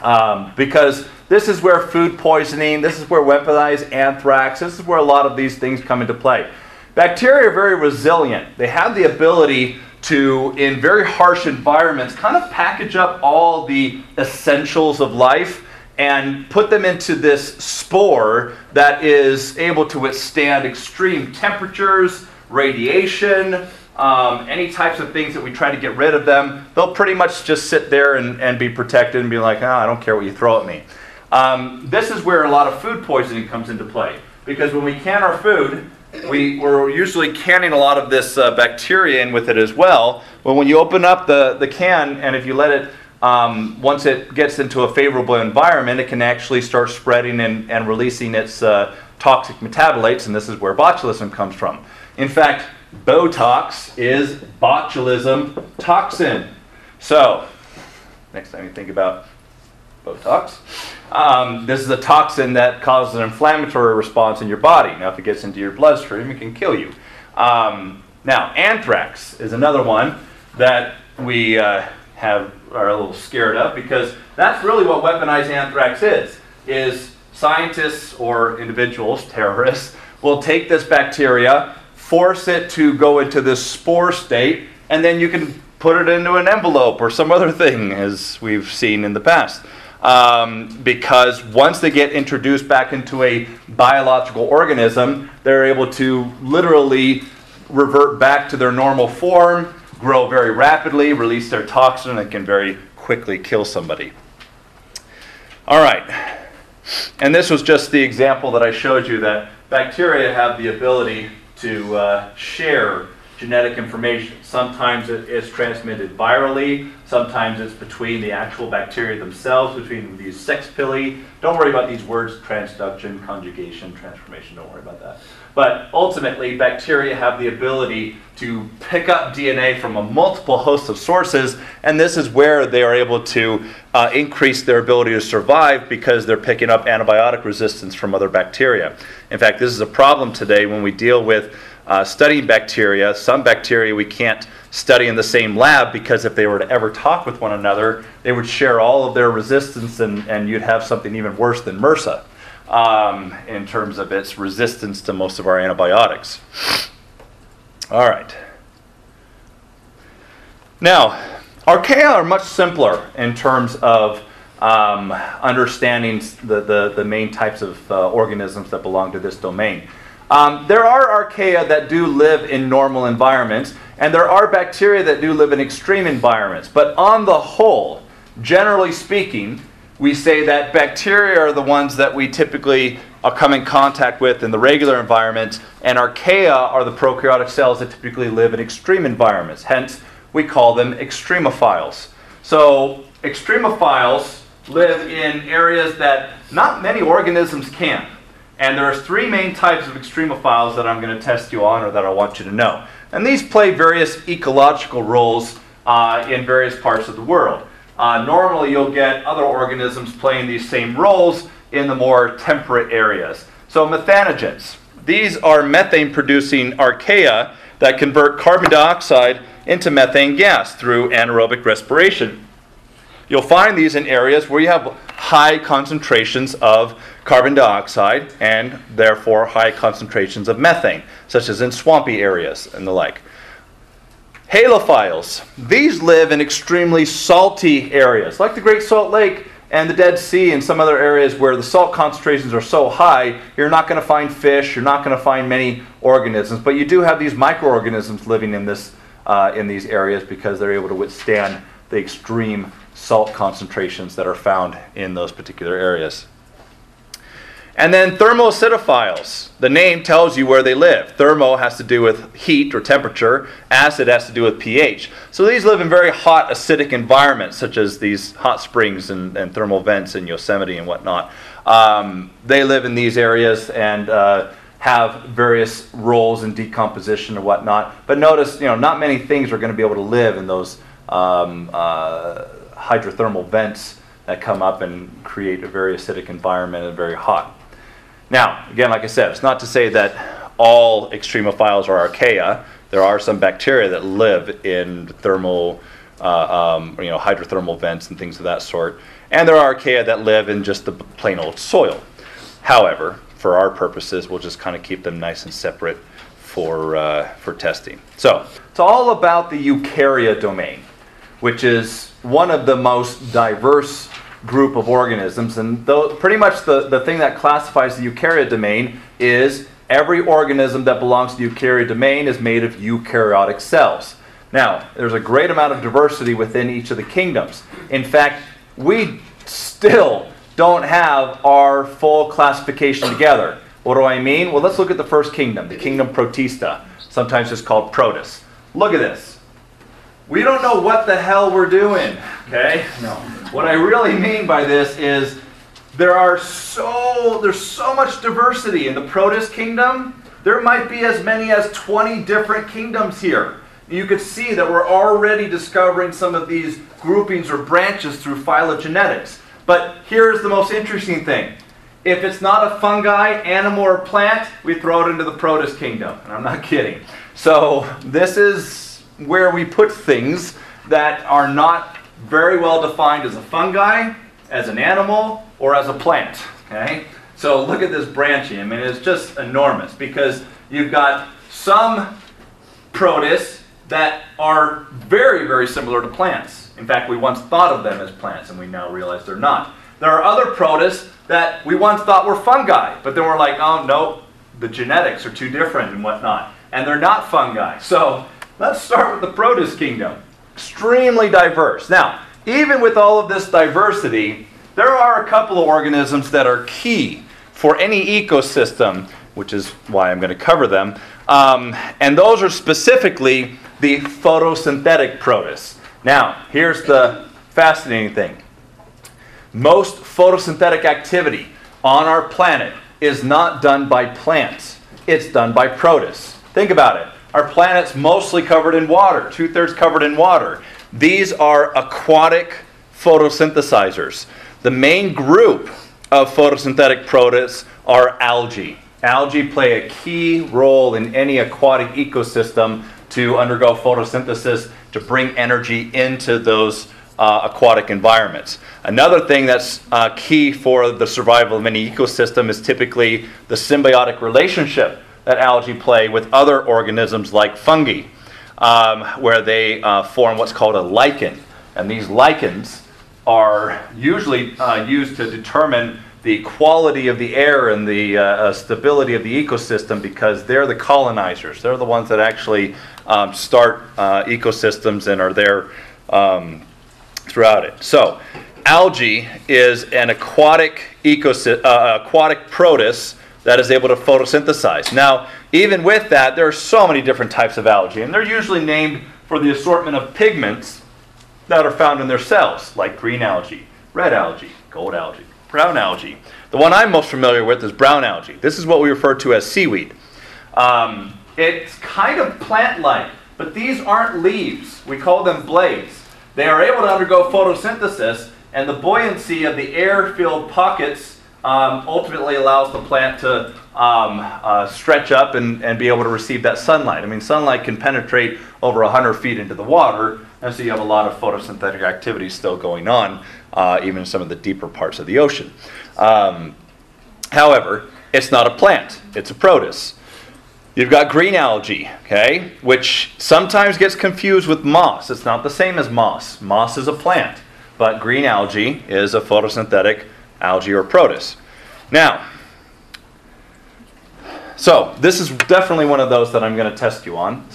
Um, because this is where food poisoning, this is where weaponized anthrax, this is where a lot of these things come into play. Bacteria are very resilient. They have the ability to, in very harsh environments, kind of package up all the essentials of life and put them into this spore that is able to withstand extreme temperatures, radiation, um, any types of things that we try to get rid of them, they'll pretty much just sit there and, and be protected and be like, oh, I don't care what you throw at me. Um, this is where a lot of food poisoning comes into play. Because when we can our food, we, we're usually canning a lot of this uh, bacteria in with it as well. Well, when you open up the, the can and if you let it, um, once it gets into a favorable environment, it can actually start spreading and, and releasing its uh, toxic metabolites, and this is where botulism comes from. In fact, Botox is botulism toxin. So, next time you think about Botox, um, this is a toxin that causes an inflammatory response in your body. Now, if it gets into your bloodstream, it can kill you. Um, now, anthrax is another one that we uh, have are a little scared of because that's really what weaponized anthrax is. Is scientists or individuals, terrorists, will take this bacteria force it to go into this spore state, and then you can put it into an envelope or some other thing, as we've seen in the past. Um, because once they get introduced back into a biological organism, they're able to literally revert back to their normal form, grow very rapidly, release their toxin, and can very quickly kill somebody. All right. And this was just the example that I showed you that bacteria have the ability to uh, share genetic information. Sometimes it is transmitted virally, sometimes it's between the actual bacteria themselves, between these sex pili. Don't worry about these words transduction, conjugation, transformation, don't worry about that. But ultimately, bacteria have the ability to pick up DNA from a multiple host of sources, and this is where they are able to uh, increase their ability to survive because they're picking up antibiotic resistance from other bacteria. In fact, this is a problem today when we deal with uh, studying bacteria. Some bacteria we can't study in the same lab because if they were to ever talk with one another, they would share all of their resistance, and, and you'd have something even worse than MRSA um, in terms of its resistance to most of our antibiotics. All right. Now, archaea are much simpler in terms of um, understanding the, the, the, main types of uh, organisms that belong to this domain. Um, there are archaea that do live in normal environments, and there are bacteria that do live in extreme environments. But on the whole, generally speaking, we say that bacteria are the ones that we typically uh, come in contact with in the regular environment, and archaea are the prokaryotic cells that typically live in extreme environments. Hence, we call them extremophiles. So, extremophiles live in areas that not many organisms can. And there are three main types of extremophiles that I'm going to test you on or that I want you to know. And these play various ecological roles uh, in various parts of the world. Uh, normally, you'll get other organisms playing these same roles in the more temperate areas. So, methanogens. These are methane producing archaea that convert carbon dioxide into methane gas through anaerobic respiration. You'll find these in areas where you have high concentrations of carbon dioxide and therefore high concentrations of methane, such as in swampy areas and the like. Halophiles. These live in extremely salty areas, like the Great Salt Lake and the Dead Sea and some other areas where the salt concentrations are so high, you're not going to find fish, you're not going to find many organisms, but you do have these microorganisms living in, this, uh, in these areas because they're able to withstand the extreme salt concentrations that are found in those particular areas. And then thermoacidophiles. The name tells you where they live. Thermo has to do with heat or temperature, acid has to do with pH. So these live in very hot, acidic environments, such as these hot springs and, and thermal vents in Yosemite and whatnot. Um, they live in these areas and uh, have various roles in decomposition and whatnot. But notice, you know, not many things are going to be able to live in those um, uh, hydrothermal vents that come up and create a very acidic environment and very hot. Now, again, like I said, it's not to say that all extremophiles are archaea. There are some bacteria that live in thermal, uh, um, you know, hydrothermal vents and things of that sort. And there are archaea that live in just the plain old soil. However, for our purposes, we'll just kind of keep them nice and separate for, uh, for testing. So, it's all about the eukarya domain, which is one of the most diverse group of organisms. And though, pretty much the, the thing that classifies the eukaryote domain is every organism that belongs to the eukaryote domain is made of eukaryotic cells. Now, there's a great amount of diversity within each of the kingdoms. In fact, we still don't have our full classification together. What do I mean? Well, let's look at the first kingdom, the kingdom Protista, sometimes just called Protus. Look at this. We don't know what the hell we're doing, okay? No. What I really mean by this is there are so there's so much diversity in the Protus kingdom. There might be as many as 20 different kingdoms here. You could see that we're already discovering some of these groupings or branches through phylogenetics. But here's the most interesting thing. If it's not a fungi, animal, or plant, we throw it into the Protus kingdom. And I'm not kidding. So this is where we put things that are not very well defined as a fungi, as an animal, or as a plant. Okay? So look at this branching. I mean, it's just enormous because you've got some protists that are very, very similar to plants. In fact, we once thought of them as plants, and we now realize they're not. There are other protists that we once thought were fungi, but then we're like, oh, no, the genetics are too different and whatnot. And they're not fungi. So let's start with the protist kingdom extremely diverse. Now, even with all of this diversity, there are a couple of organisms that are key for any ecosystem, which is why I'm going to cover them. Um, and those are specifically the photosynthetic protists. Now, here's the fascinating thing most photosynthetic activity on our planet is not done by plants, it's done by protists. Think about it. Our planet's mostly covered in water, two thirds covered in water. These are aquatic photosynthesizers. The main group of photosynthetic protists are algae. Algae play a key role in any aquatic ecosystem to undergo photosynthesis to bring energy into those uh, aquatic environments. Another thing that's uh, key for the survival of any ecosystem is typically the symbiotic relationship that algae play with other organisms like fungi, um, where they uh, form what's called a lichen. And these lichens are usually uh, used to determine the quality of the air and the uh, uh, stability of the ecosystem because they're the colonizers. They're the ones that actually um, start uh, ecosystems and are there um, throughout it. So, algae is an aquatic ecosystem, uh, aquatic protist that is able to photosynthesize. Now, even with that, there are so many different types of algae, and they're usually named for the assortment of pigments that are found in their cells, like green algae, red algae, gold algae, brown algae. The one I'm most familiar with is brown algae. This is what we refer to as seaweed. Um, it's kind of plant like, but these aren't leaves. We call them blades. They are able to undergo photosynthesis, and the buoyancy of the air filled pockets um, ultimately allows the plant to um, uh, stretch up and, and be able to receive that sunlight. I mean, sunlight can penetrate over 100 feet into the water, and so you have a lot of photosynthetic activity still going on, uh, even in some of the deeper parts of the ocean. Um, however, it's not a plant, it's a protist. You've got green algae, okay, which sometimes gets confused with moss. It's not the same as moss. Moss is a plant, but green algae is a photosynthetic algae or protist. Now, so this is definitely one of those that I'm going to test you on.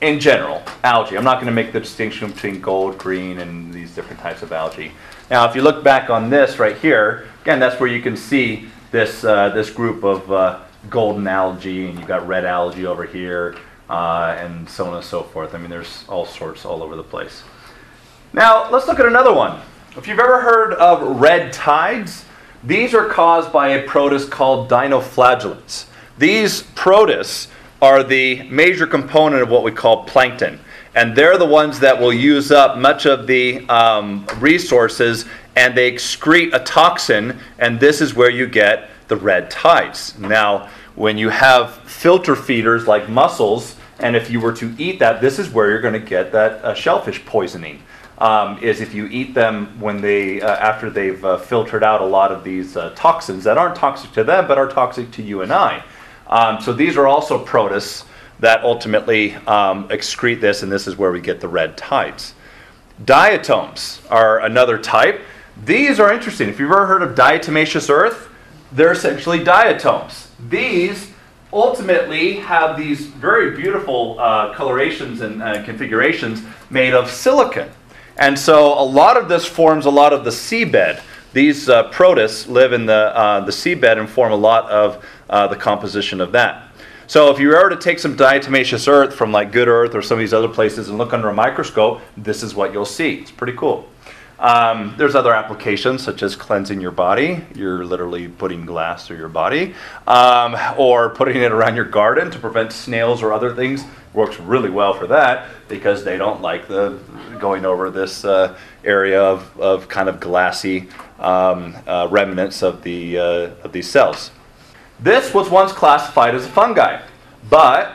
In general, algae. I'm not going to make the distinction between gold, green, and these different types of algae. Now, if you look back on this right here, again, that's where you can see this uh, this group of uh, golden algae, and you've got red algae over here, uh, and so on and so forth. I mean, there's all sorts all over the place. Now, let's look at another one. If you've ever heard of red tides, these are caused by a protist called dinoflagellates. These protists are the major component of what we call plankton. And they're the ones that will use up much of the um, resources and they excrete a toxin, and this is where you get the red tides. Now, when you have filter feeders like mussels, and if you were to eat that, this is where you're going to get that uh, shellfish poisoning. Um, is if you eat them when they uh, after they've uh, filtered out a lot of these uh, toxins that aren't toxic to them but are toxic to you and I. Um, so these are also protists that ultimately um, excrete this, and this is where we get the red tides. Diatoms are another type. These are interesting. If you've ever heard of diatomaceous earth, they're essentially diatoms. These ultimately have these very beautiful uh, colorations and uh, configurations made of silicon. And so a lot of this forms a lot of the seabed. These uh, protists live in the, uh, the seabed and form a lot of uh, the composition of that. So if you were to take some diatomaceous earth from like Good Earth or some of these other places and look under a microscope, this is what you'll see. It's pretty cool. Um, there's other applications such as cleansing your body. You're literally putting glass through your body, um, or putting it around your garden to prevent snails or other things. Works really well for that because they don't like the going over this uh, area of, of kind of glassy um, uh, remnants of the uh, of these cells. This was once classified as a fungi, but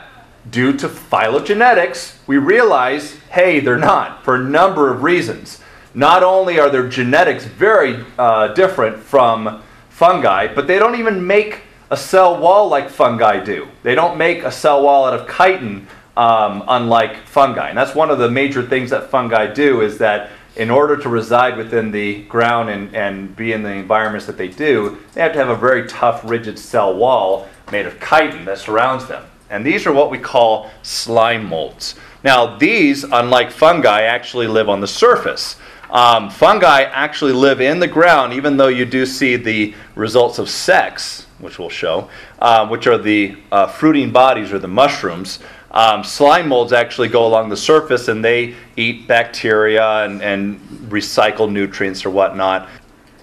due to phylogenetics, we realize, hey, they're not for a number of reasons. Not only are their genetics very uh, different from fungi, but they don't even make a cell wall like fungi do. They don't make a cell wall out of chitin, um, unlike fungi. And that's one of the major things that fungi do is that in order to reside within the ground and, and be in the environments that they do, they have to have a very tough, rigid cell wall made of chitin that surrounds them. And these are what we call slime molds. Now, these, unlike fungi, actually live on the surface. Um, fungi actually live in the ground, even though you do see the results of sex, which we'll show, uh, which are the uh, fruiting bodies or the mushrooms. Um, slime molds actually go along the surface and they eat bacteria and, and recycle nutrients or whatnot.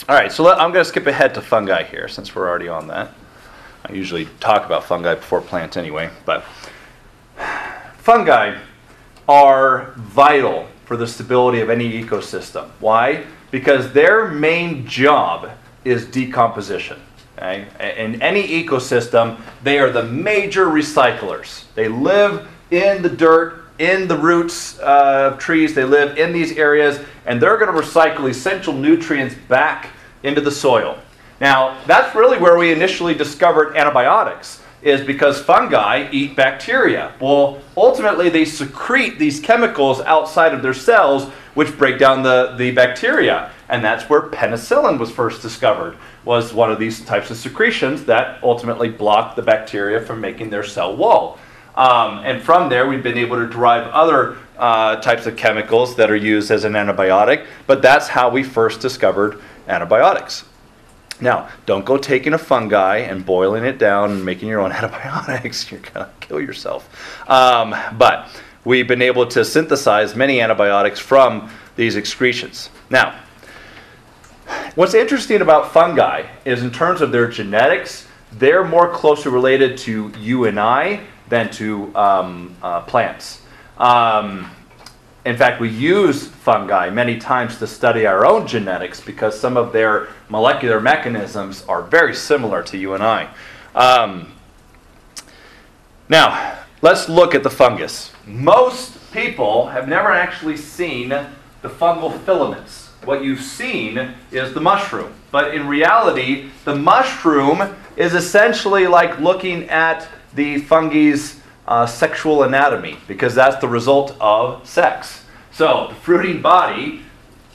All right, so let, I'm going to skip ahead to fungi here since we're already on that. I usually talk about fungi before plants anyway, but fungi are vital for the stability of any ecosystem. Why? Because their main job is decomposition. Okay? In any ecosystem, they are the major recyclers. They live in the dirt, in the roots uh, of trees, they live in these areas, and they're going to recycle essential nutrients back into the soil. Now, that's really where we initially discovered antibiotics, is because fungi eat bacteria. Well, ultimately, they secrete these chemicals outside of their cells, which break down the, the bacteria. And that's where penicillin was first discovered was one of these types of secretions that ultimately blocked the bacteria from making their cell wall. Um, and from there, we've been able to derive other uh, types of chemicals that are used as an antibiotic, but that's how we first discovered antibiotics. Now, don't go taking a fungi and boiling it down and making your own antibiotics. You're going to kill yourself. Um, but we've been able to synthesize many antibiotics from these excretions. Now, what's interesting about fungi is in terms of their genetics, they're more closely related to you and I than to um, uh, plants. Um, in fact, we use fungi many times to study our own genetics because some of their molecular mechanisms are very similar to you and I. Um, now, let's look at the fungus. Most people have never actually seen the fungal filaments. What you've seen is the mushroom. But in reality, the mushroom is essentially like looking at the fungi's uh, sexual anatomy because that's the result of sex. So, the fruiting body,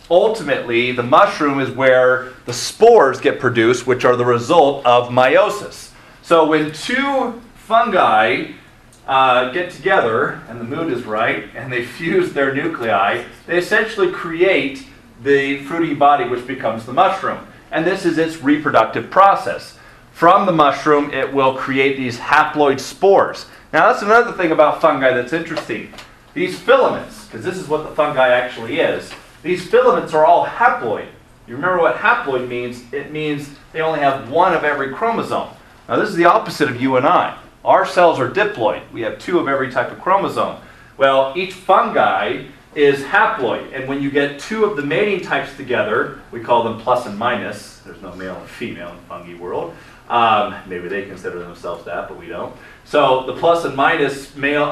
ultimately, the mushroom is where the spores get produced, which are the result of meiosis. So, when two fungi uh, get together, and the mood is right, and they fuse their nuclei, they essentially create the fruiting body, which becomes the mushroom. And this is its reproductive process. From the mushroom, it will create these haploid spores. Now, that's another thing about fungi that's interesting. These filaments, because this is what the fungi actually is, these filaments are all haploid. You remember what haploid means? It means they only have one of every chromosome. Now, this is the opposite of you and I. Our cells are diploid. We have two of every type of chromosome. Well, each fungi is haploid, and when you get two of the mating types together, we call them plus and minus. There's no male and female in fungi world. Um, maybe they consider themselves that, but we don't. So the plus and minus male uh,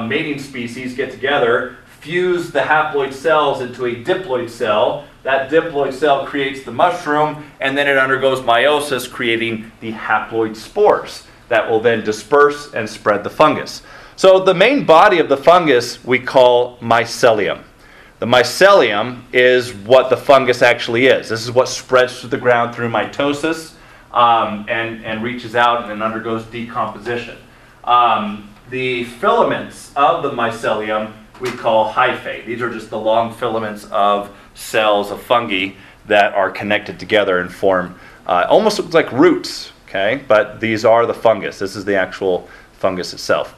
uh, mating species get together, fuse the haploid cells into a diploid cell. That diploid cell creates the mushroom, and then it undergoes meiosis, creating the haploid spores that will then disperse and spread the fungus. So the main body of the fungus we call mycelium. The mycelium is what the fungus actually is. This is what spreads to the ground through mitosis um, and, and reaches out and then undergoes decomposition. Um, the filaments of the mycelium we call hyphae. These are just the long filaments of cells of fungi that are connected together and form uh, almost looks like roots, okay? But these are the fungus. This is the actual fungus itself.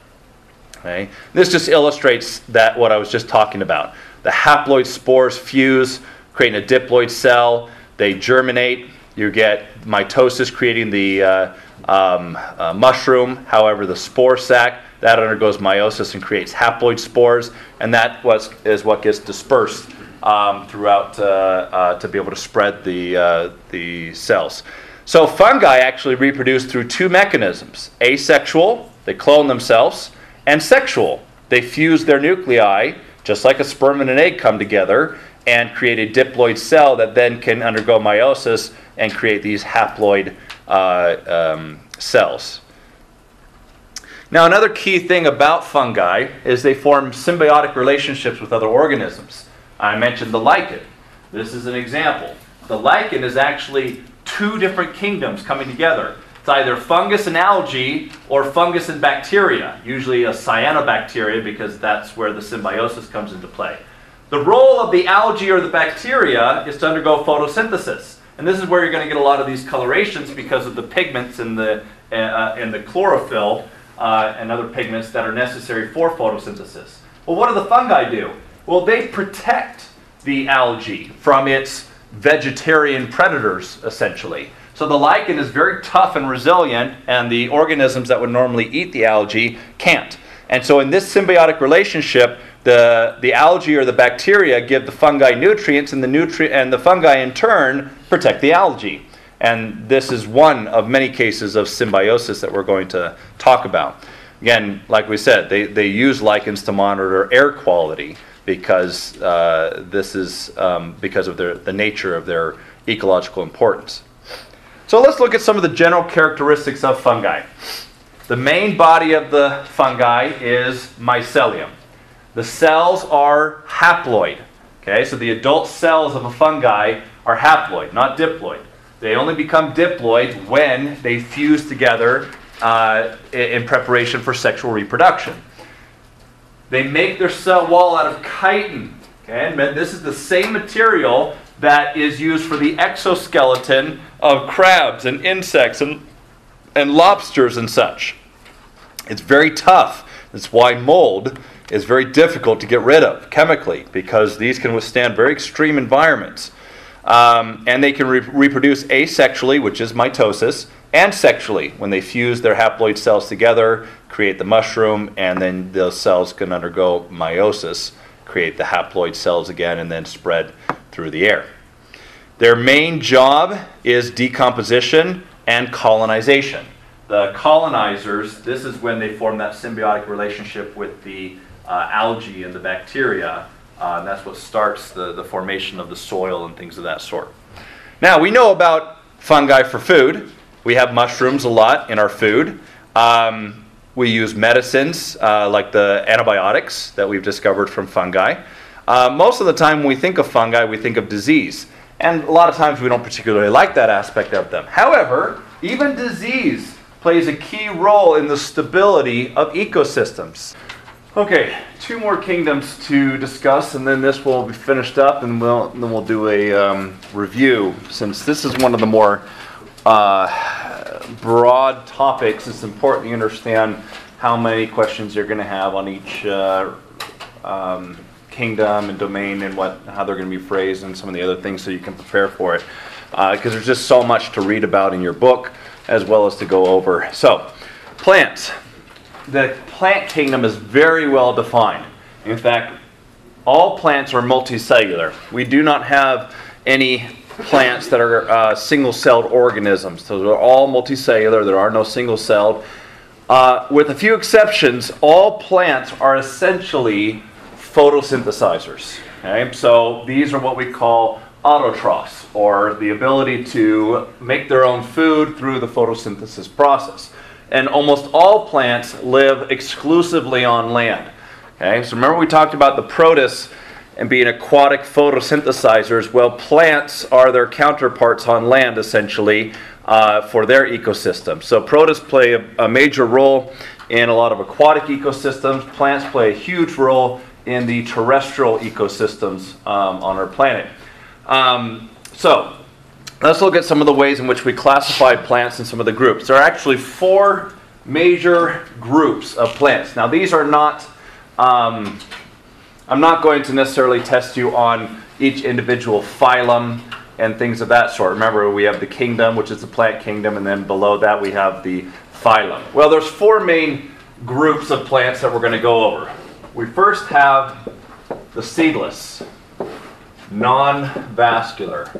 Okay? This just illustrates that what I was just talking about. The haploid spores fuse, creating a diploid cell. They germinate, you get mitosis creating the uh, um, uh, mushroom. However, the spore sac that undergoes meiosis and creates haploid spores, and that was, is what gets dispersed um, throughout uh, uh to be able to spread the, uh, the cells. So fungi actually reproduce through two mechanisms: asexual, they clone themselves, and sexual, they fuse their nuclei, just like a sperm and an egg come together, and create a diploid cell that then can undergo meiosis and create these haploid uh, um, cells. Now, another key thing about fungi is they form symbiotic relationships with other organisms. I mentioned the lichen. This is an example. The lichen is actually two different kingdoms coming together. It's either fungus and algae or fungus and bacteria, usually a cyanobacteria because that's where the symbiosis comes into play. The role of the algae or the bacteria is to undergo photosynthesis. And this is where you're going to get a lot of these colorations because of the pigments in the, uh, in the chlorophyll uh, and other pigments that are necessary for photosynthesis. Well, what do the fungi do? Well, they protect the algae from its vegetarian predators, essentially. So the lichen is very tough and resilient, and the organisms that would normally eat the algae can't. And so, in this symbiotic relationship, the, the algae or the bacteria give the fungi nutrients, and the, nutri- and the fungi in turn protect the algae. And this is one of many cases of symbiosis that we're going to talk about. Again, like we said, they, they use lichens to monitor air quality because uh, this is um, because of their, the nature of their ecological importance. So let's look at some of the general characteristics of fungi. The main body of the fungi is mycelium. The cells are haploid. Okay, so the adult cells of a fungi are haploid, not diploid. They only become diploid when they fuse together uh, in preparation for sexual reproduction. They make their cell wall out of chitin. Okay? And this is the same material that is used for the exoskeleton of crabs and insects and, and lobsters and such. It's very tough. That's why mold is very difficult to get rid of chemically because these can withstand very extreme environments. Um, and they can re- reproduce asexually, which is mitosis, and sexually when they fuse their haploid cells together, create the mushroom, and then those cells can undergo meiosis, create the haploid cells again, and then spread through the air. Their main job is decomposition and colonization. The colonizers, this is when they form that symbiotic relationship with the uh, algae and the bacteria. Uh, and that's what starts the, the formation of the soil and things of that sort. Now, we know about fungi for food. We have mushrooms a lot in our food. Um, we use medicines uh, like the antibiotics that we've discovered from fungi. Uh, most of the time, when we think of fungi, we think of disease. And a lot of times, we don't particularly like that aspect of them. However, even disease plays a key role in the stability of ecosystems. Okay, two more kingdoms to discuss, and then this will be finished up, and we'll, then we'll do a um, review. Since this is one of the more uh, broad topics, it's important you understand how many questions you're going to have on each uh, um, kingdom and domain and what how they're going to be phrased and some of the other things so you can prepare for it. Because uh, there's just so much to read about in your book as well as to go over. So, plants the plant kingdom is very well defined. In fact, all plants are multicellular. We do not have any plants that are uh, single celled organisms. So they're all multicellular, there are no single celled. Uh, with a few exceptions, all plants are essentially photosynthesizers. Okay? So these are what we call autotrophs, or the ability to make their own food through the photosynthesis process and almost all plants live exclusively on land. Okay, so remember we talked about the protists and being aquatic photosynthesizers. Well, plants are their counterparts on land essentially uh, for their ecosystem. So protists play a, a, major role in a lot of aquatic ecosystems. Plants play a huge role in the terrestrial ecosystems um, on our planet. Um, so Let's look at some of the ways in which we classify plants in some of the groups. There are actually four major groups of plants. Now, these are not, um, I'm not going to necessarily test you on each individual phylum and things of that sort. Remember, we have the kingdom, which is the plant kingdom, and then below that we have the phylum. Well, there's four main groups of plants that we're going to go over. We first have the seedless, non vascular.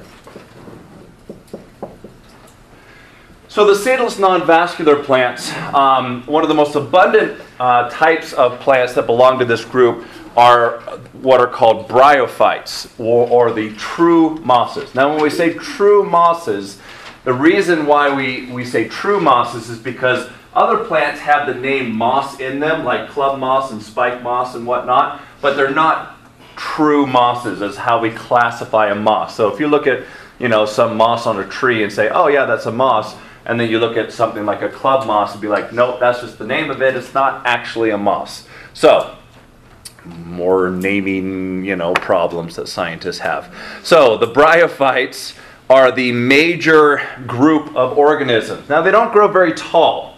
So the seedless non-vascular plants, um, one of the most abundant uh, types of plants that belong to this group are what are called bryophytes, or, or, the true mosses. Now when we say true mosses, the reason why we, we say true mosses is because other plants have the name moss in them, like club moss and spike moss and whatnot, but they're not true mosses as how we classify a moss. So if you look at you know some moss on a tree and say, oh yeah, that's a moss, and then you look at something like a club moss and be like, nope, that's just the name of it. It's not actually a moss. So, more naming, you know, problems that scientists have. So, the bryophytes are the major group of organisms. Now, they don't grow very tall.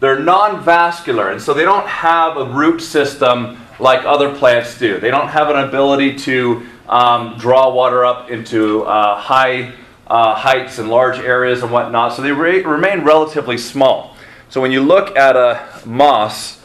They're non-vascular, and so they don't have a root system like other plants do. They don't have an ability to um, draw water up into uh, high uh, heights and large areas and whatnot, so they re- remain relatively small. So when you look at a moss,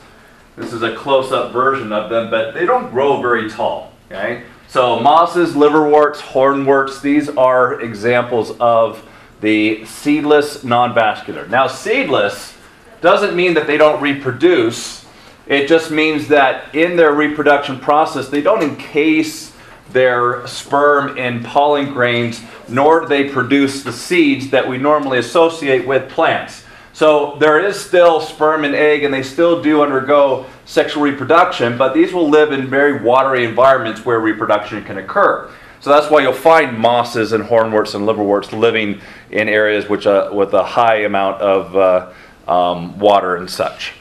this is a close-up version of them, but they don't grow very tall. Okay, so mosses, liverworts, hornworts, these are examples of the seedless non-vascular. Now, seedless doesn't mean that they don't reproduce. It just means that in their reproduction process, they don't encase their sperm in pollen grains, nor do they produce the seeds that we normally associate with plants. So there is still sperm and egg, and they still do undergo sexual reproduction, but these will live in very watery environments where reproduction can occur. So that's why you'll find mosses and hornworts and liverworts living in areas which uh, with a high amount of uh, um, water and such.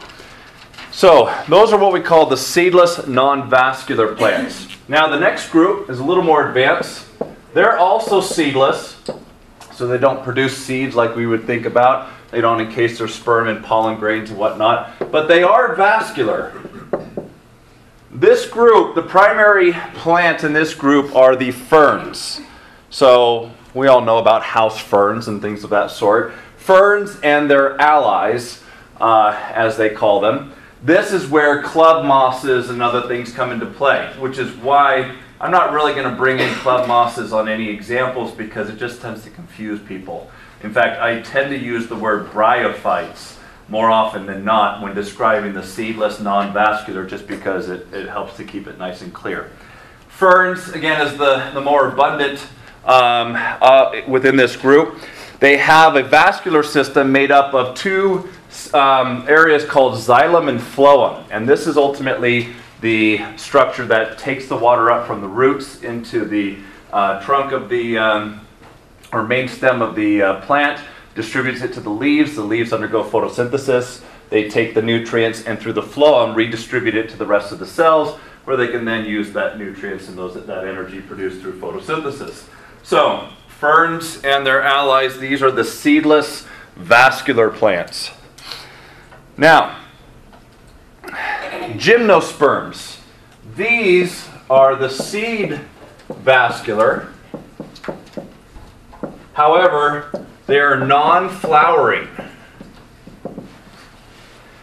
So, those are what we call the seedless non vascular plants. Now, the next group is a little more advanced. They're also seedless, so they don't produce seeds like we would think about. They don't encase their sperm in pollen grains and whatnot, but they are vascular. This group, the primary plant in this group are the ferns. So, we all know about house ferns and things of that sort. Ferns and their allies, uh, as they call them. This is where club mosses and other things come into play, which is why I'm not really going to bring in club mosses on any examples because it just tends to confuse people. In fact, I tend to use the word bryophytes more often than not when describing the seedless non-vascular just because it, it helps to keep it nice and clear. Ferns, again, is the, the more abundant um, uh, within this group. They have a vascular system made up of two um, areas called xylem and phloem. And this is ultimately the structure that takes the water up from the roots into the uh, trunk of the, um, or main stem of the uh, plant, distributes it to the leaves. The leaves undergo photosynthesis. They take the nutrients and through the phloem redistribute it to the rest of the cells where they can then use that nutrients and those, that energy produced through photosynthesis. So, ferns and their allies, these are the seedless vascular plants. Now, gymnosperms. These are the seed vascular. However, they are non flowering.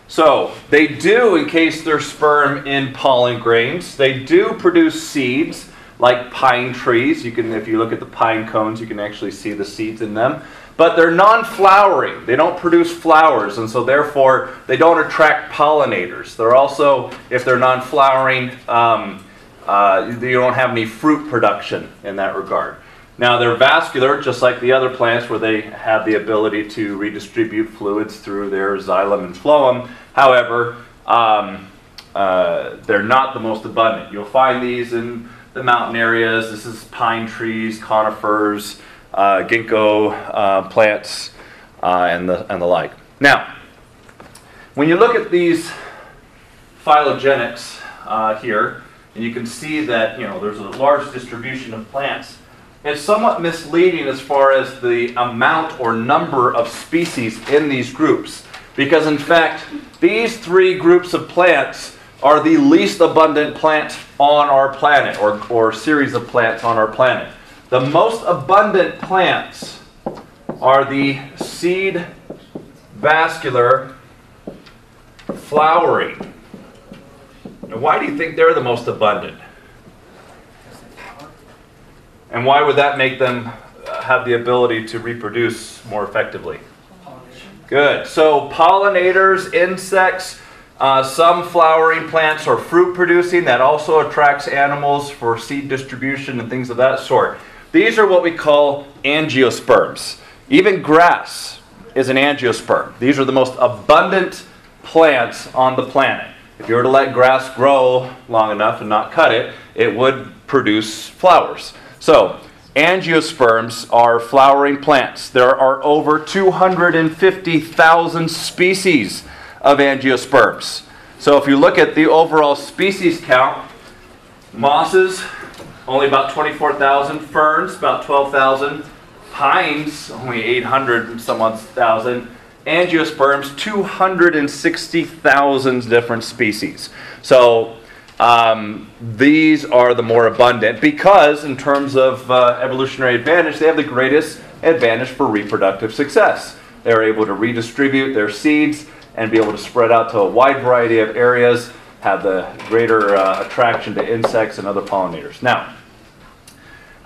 So, they do encase their sperm in pollen grains. They do produce seeds like pine trees. You can, if you look at the pine cones, you can actually see the seeds in them but they're non-flowering. They don't produce flowers, and so therefore they don't attract pollinators. They're also, if they're non-flowering, um, uh, you don't have any fruit production in that regard. Now they're vascular, just like the other plants, where they have the ability to redistribute fluids through their xylem and phloem. However, um, uh, they're not the most abundant. You'll find these in the mountain areas. This is pine trees, conifers uh, ginkgo uh, plants, uh, and, the, and the like. Now, when you look at these phylogenics uh, here, and you can see that you know there's a large distribution of plants, it's somewhat misleading as far as the amount or number of species in these groups. Because in fact, these three groups of plants are the least abundant plants on our planet, or, or series of plants on our planet. The most abundant plants are the seed vascular flowering. Now, why do you think they're the most abundant? And why would that make them uh, have the ability to reproduce more effectively? Good. So, pollinators, insects, uh, some flowering plants are fruit producing. That also attracts animals for seed distribution and things of that sort. These are what we call angiosperms. Even grass is an angiosperm. These are the most abundant plants on the planet. If you were to let grass grow long enough and not cut it, it would produce flowers. So, angiosperms are flowering plants. There are over 250,000 species of angiosperms. So, if you look at the overall species count, mosses, only about 24,000. Ferns, about 12,000. Pines, only 800 and some odd thousand. Angiosperms, 260,000 different species. So um, these are the more abundant because, in terms of uh, evolutionary advantage, they have the greatest advantage for reproductive success. They're able to redistribute their seeds and be able to spread out to a wide variety of areas, have the greater uh, attraction to insects and other pollinators. Now,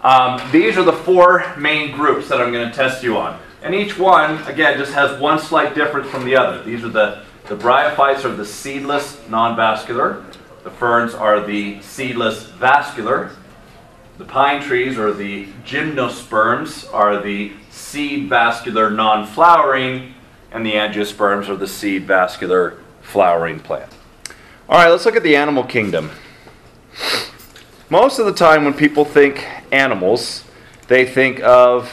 um, these are the four main groups that I'm going to test you on. And each one, again, just has one slight difference from the other. These are the, the bryophytes are the seedless non-vascular. The ferns are the seedless vascular. The pine trees or the gymnosperms are the seed vascular non-flowering. And the angiosperms are the seed vascular flowering plant. All right, let's look at the animal kingdom. Most of the time, when people think animals, they think of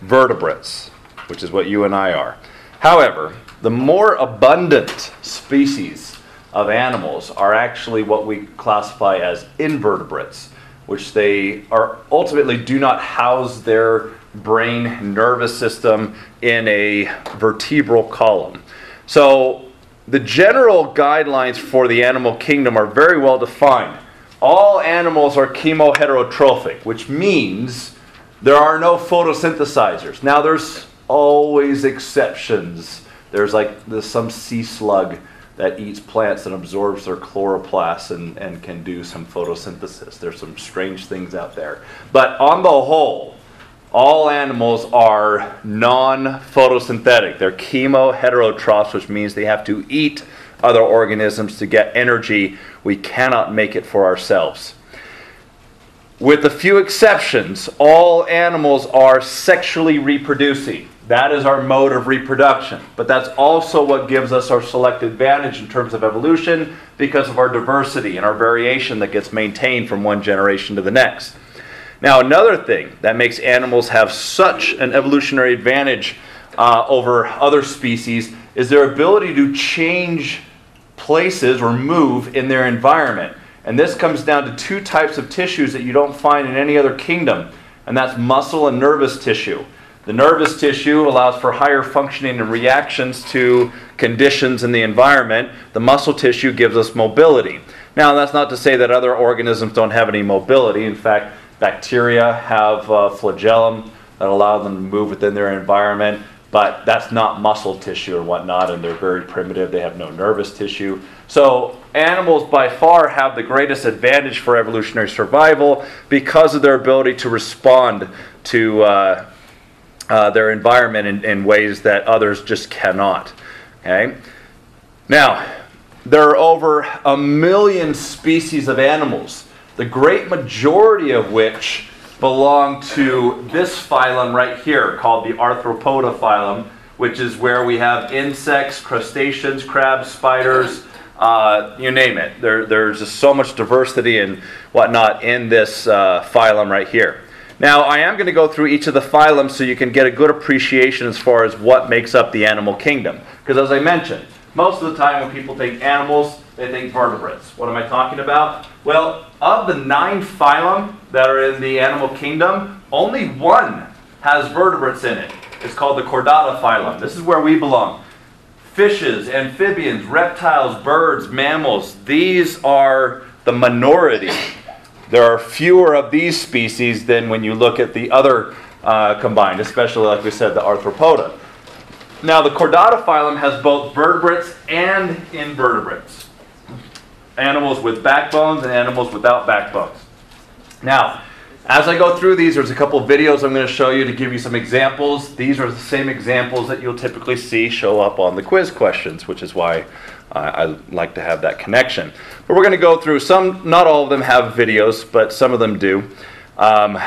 vertebrates, which is what you and I are. However, the more abundant species of animals are actually what we classify as invertebrates, which they are ultimately do not house their brain nervous system in a vertebral column. So the general guidelines for the animal kingdom are very well defined. All animals are chemoheterotrophic, which means there are no photosynthesizers. Now, there's always exceptions. There's like there's some sea slug that eats plants and absorbs their chloroplasts and, and can do some photosynthesis. There's some strange things out there. But on the whole, all animals are non photosynthetic. They're chemoheterotrophs, which means they have to eat other organisms to get energy. We cannot make it for ourselves. With a few exceptions, all animals are sexually reproducing. That is our mode of reproduction. But that's also what gives us our select advantage in terms of evolution because of our diversity and our variation that gets maintained from one generation to the next. Now, another thing that makes animals have such an evolutionary advantage uh, over other species is their ability to change places or move in their environment. And this comes down to two types of tissues that you don't find in any other kingdom, and that's muscle and nervous tissue. The nervous tissue allows for higher functioning and reactions to conditions in the environment. The muscle tissue gives us mobility. Now, that's not to say that other organisms don't have any mobility. In fact, bacteria have uh, flagellum that allow them to move within their environment, but that's not muscle tissue or whatnot, and they're very primitive. They have no nervous tissue. So, animals by far have the greatest advantage for evolutionary survival because of their ability to respond to uh, uh, their environment in, in ways that others just cannot. Okay? Now, there are over a million species of animals, the great majority of which belong to this phylum right here called the Arthropoda phylum, which is where we have insects, crustaceans, crabs, spiders, uh, you name it. There, there's just so much diversity and whatnot in this uh, phylum right here. Now, I am going to go through each of the phylums so you can get a good appreciation as far as what makes up the animal kingdom. Because as I mentioned, most of the time when people think animals, they think vertebrates. What am I talking about? Well, of the nine phylum that are in the animal kingdom, only one has vertebrates in it. It's called the Chordata phylum. This is where we belong fishes, amphibians, reptiles, birds, mammals. These are the minority. There are fewer of these species than when you look at the other uh, combined, especially, like we said, the arthropoda. Now, the Chordata phylum has both vertebrates and invertebrates animals with backbones and animals without backbones. Now, as I go through these, there's a couple videos I'm going to show you to give you some examples. These are the same examples that you'll typically see show up on the quiz questions, which is why uh, I like to have that connection. But we're going to go through some, not all of them have videos, but some of them do. Um,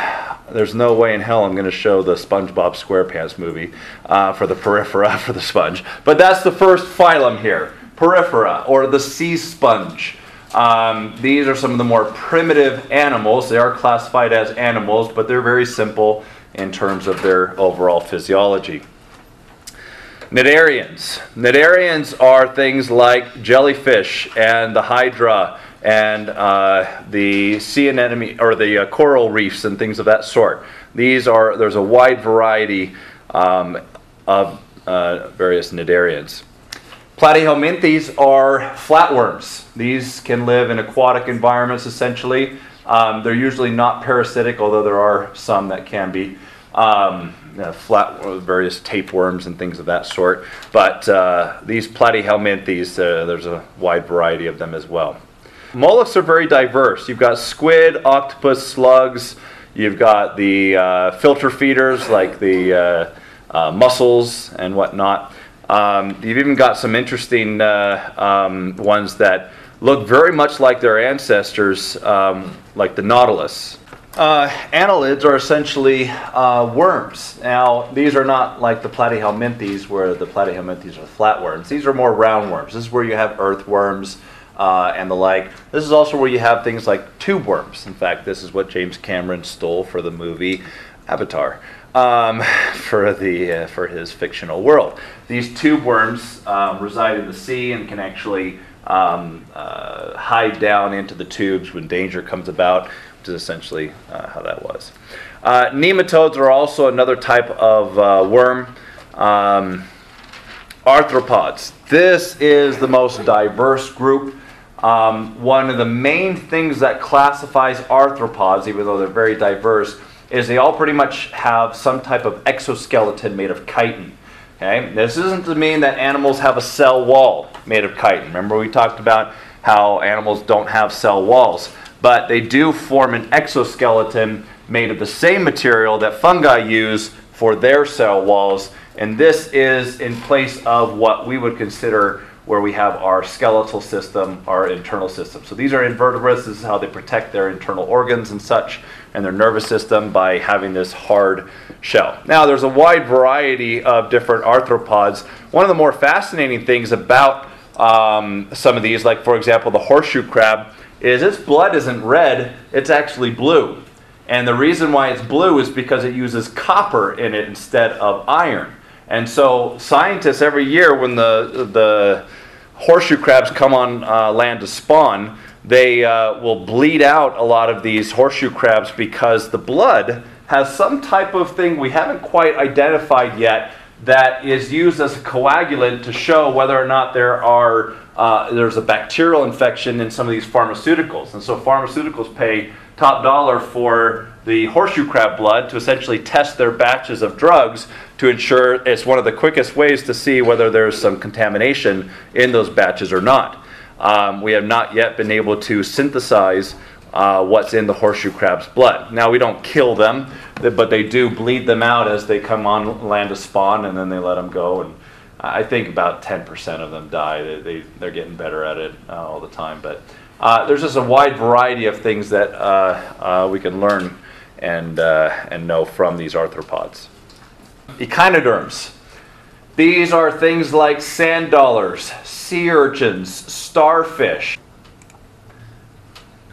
there's no way in hell I'm going to show the SpongeBob SquarePants movie uh, for the Porifera for the sponge. But that's the first phylum here, Porifera, or the sea sponge. Um, these are some of the more primitive animals. They are classified as animals, but they're very simple in terms of their overall physiology. Cnidarians. Cnidarians are things like jellyfish and the hydra and uh, the sea anemone or the uh, coral reefs and things of that sort. These are there's a wide variety um, of uh, various cnidarians. Platyhelminthes are flatworms. These can live in aquatic environments essentially. Um, they're usually not parasitic, although there are some that can be. Um, flat, various tapeworms and things of that sort. But uh, these platyhelminthes, uh, there's a wide variety of them as well. Mollusks are very diverse. You've got squid, octopus, slugs. You've got the uh, filter feeders like the uh, uh, mussels and whatnot. Um, you've even got some interesting uh, um, ones that look very much like their ancestors, um, like the nautilus. Uh, annelids are essentially uh, worms. Now, these are not like the platyhelminthes, where the platyhelminthes are flatworms. These are more roundworms. This is where you have earthworms uh, and the like. This is also where you have things like tube worms. In fact, this is what James Cameron stole for the movie Avatar. Um, for, the, uh, for his fictional world. These tube worms um, reside in the sea and can actually um, uh, hide down into the tubes when danger comes about, which is essentially uh, how that was. Uh, nematodes are also another type of uh, worm. Um, arthropods. This is the most diverse group. Um, one of the main things that classifies arthropods, even though they're very diverse, is they all pretty much have some type of exoskeleton made of chitin. Okay? This isn't to mean that animals have a cell wall made of chitin. Remember, we talked about how animals don't have cell walls, but they do form an exoskeleton made of the same material that fungi use for their cell walls, and this is in place of what we would consider where we have our skeletal system, our internal system. So these are invertebrates. This is how they protect their internal organs and such, and their nervous system by having this hard shell. Now, there's a wide variety of different arthropods. One of the more fascinating things about um, some of these, like for example the horseshoe crab, is its blood isn't red, it's actually blue. And the reason why it's blue is because it uses copper in it instead of iron. And so scientists every year when the, the horseshoe crabs come on uh, land to spawn, they uh, will bleed out a lot of these horseshoe crabs because the blood has some type of thing we haven't quite identified yet that is used as a coagulant to show whether or not there are uh, there's a bacterial infection in some of these pharmaceuticals. And so pharmaceuticals pay top dollar for the horseshoe crab blood to essentially test their batches of drugs to ensure it's one of the quickest ways to see whether there's some contamination in those batches or not. Um, we have not yet been able to synthesize uh, what's in the horseshoe crab's blood. Now, we don't kill them, but they do bleed them out as they come on land to spawn and then they let them go. And I think about 10% of them die. They, they, they're getting better at it uh, all the time. But uh, there's just a wide variety of things that uh, uh, we can learn and, uh, and know from these arthropods. Echinoderms. These are things like sand dollars, sea urchins, starfish.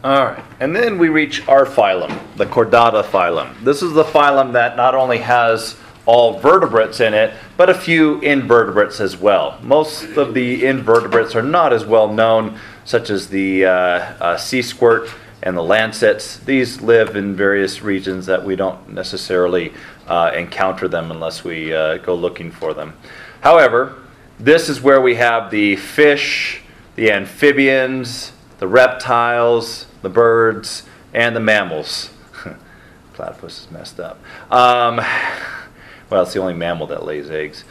All right, and then we reach our phylum, the Chordata phylum. This is the phylum that not only has all vertebrates in it, but a few invertebrates as well. Most of the invertebrates are not as well known, such as the uh, uh, sea squirt and the lancets. These live in various regions that we don't necessarily uh, encounter them unless we uh, go looking for them. However, this is where we have the fish, the amphibians, the reptiles, the birds, and the mammals. Platypus is messed up. Um, well, it's the only mammal that lays eggs.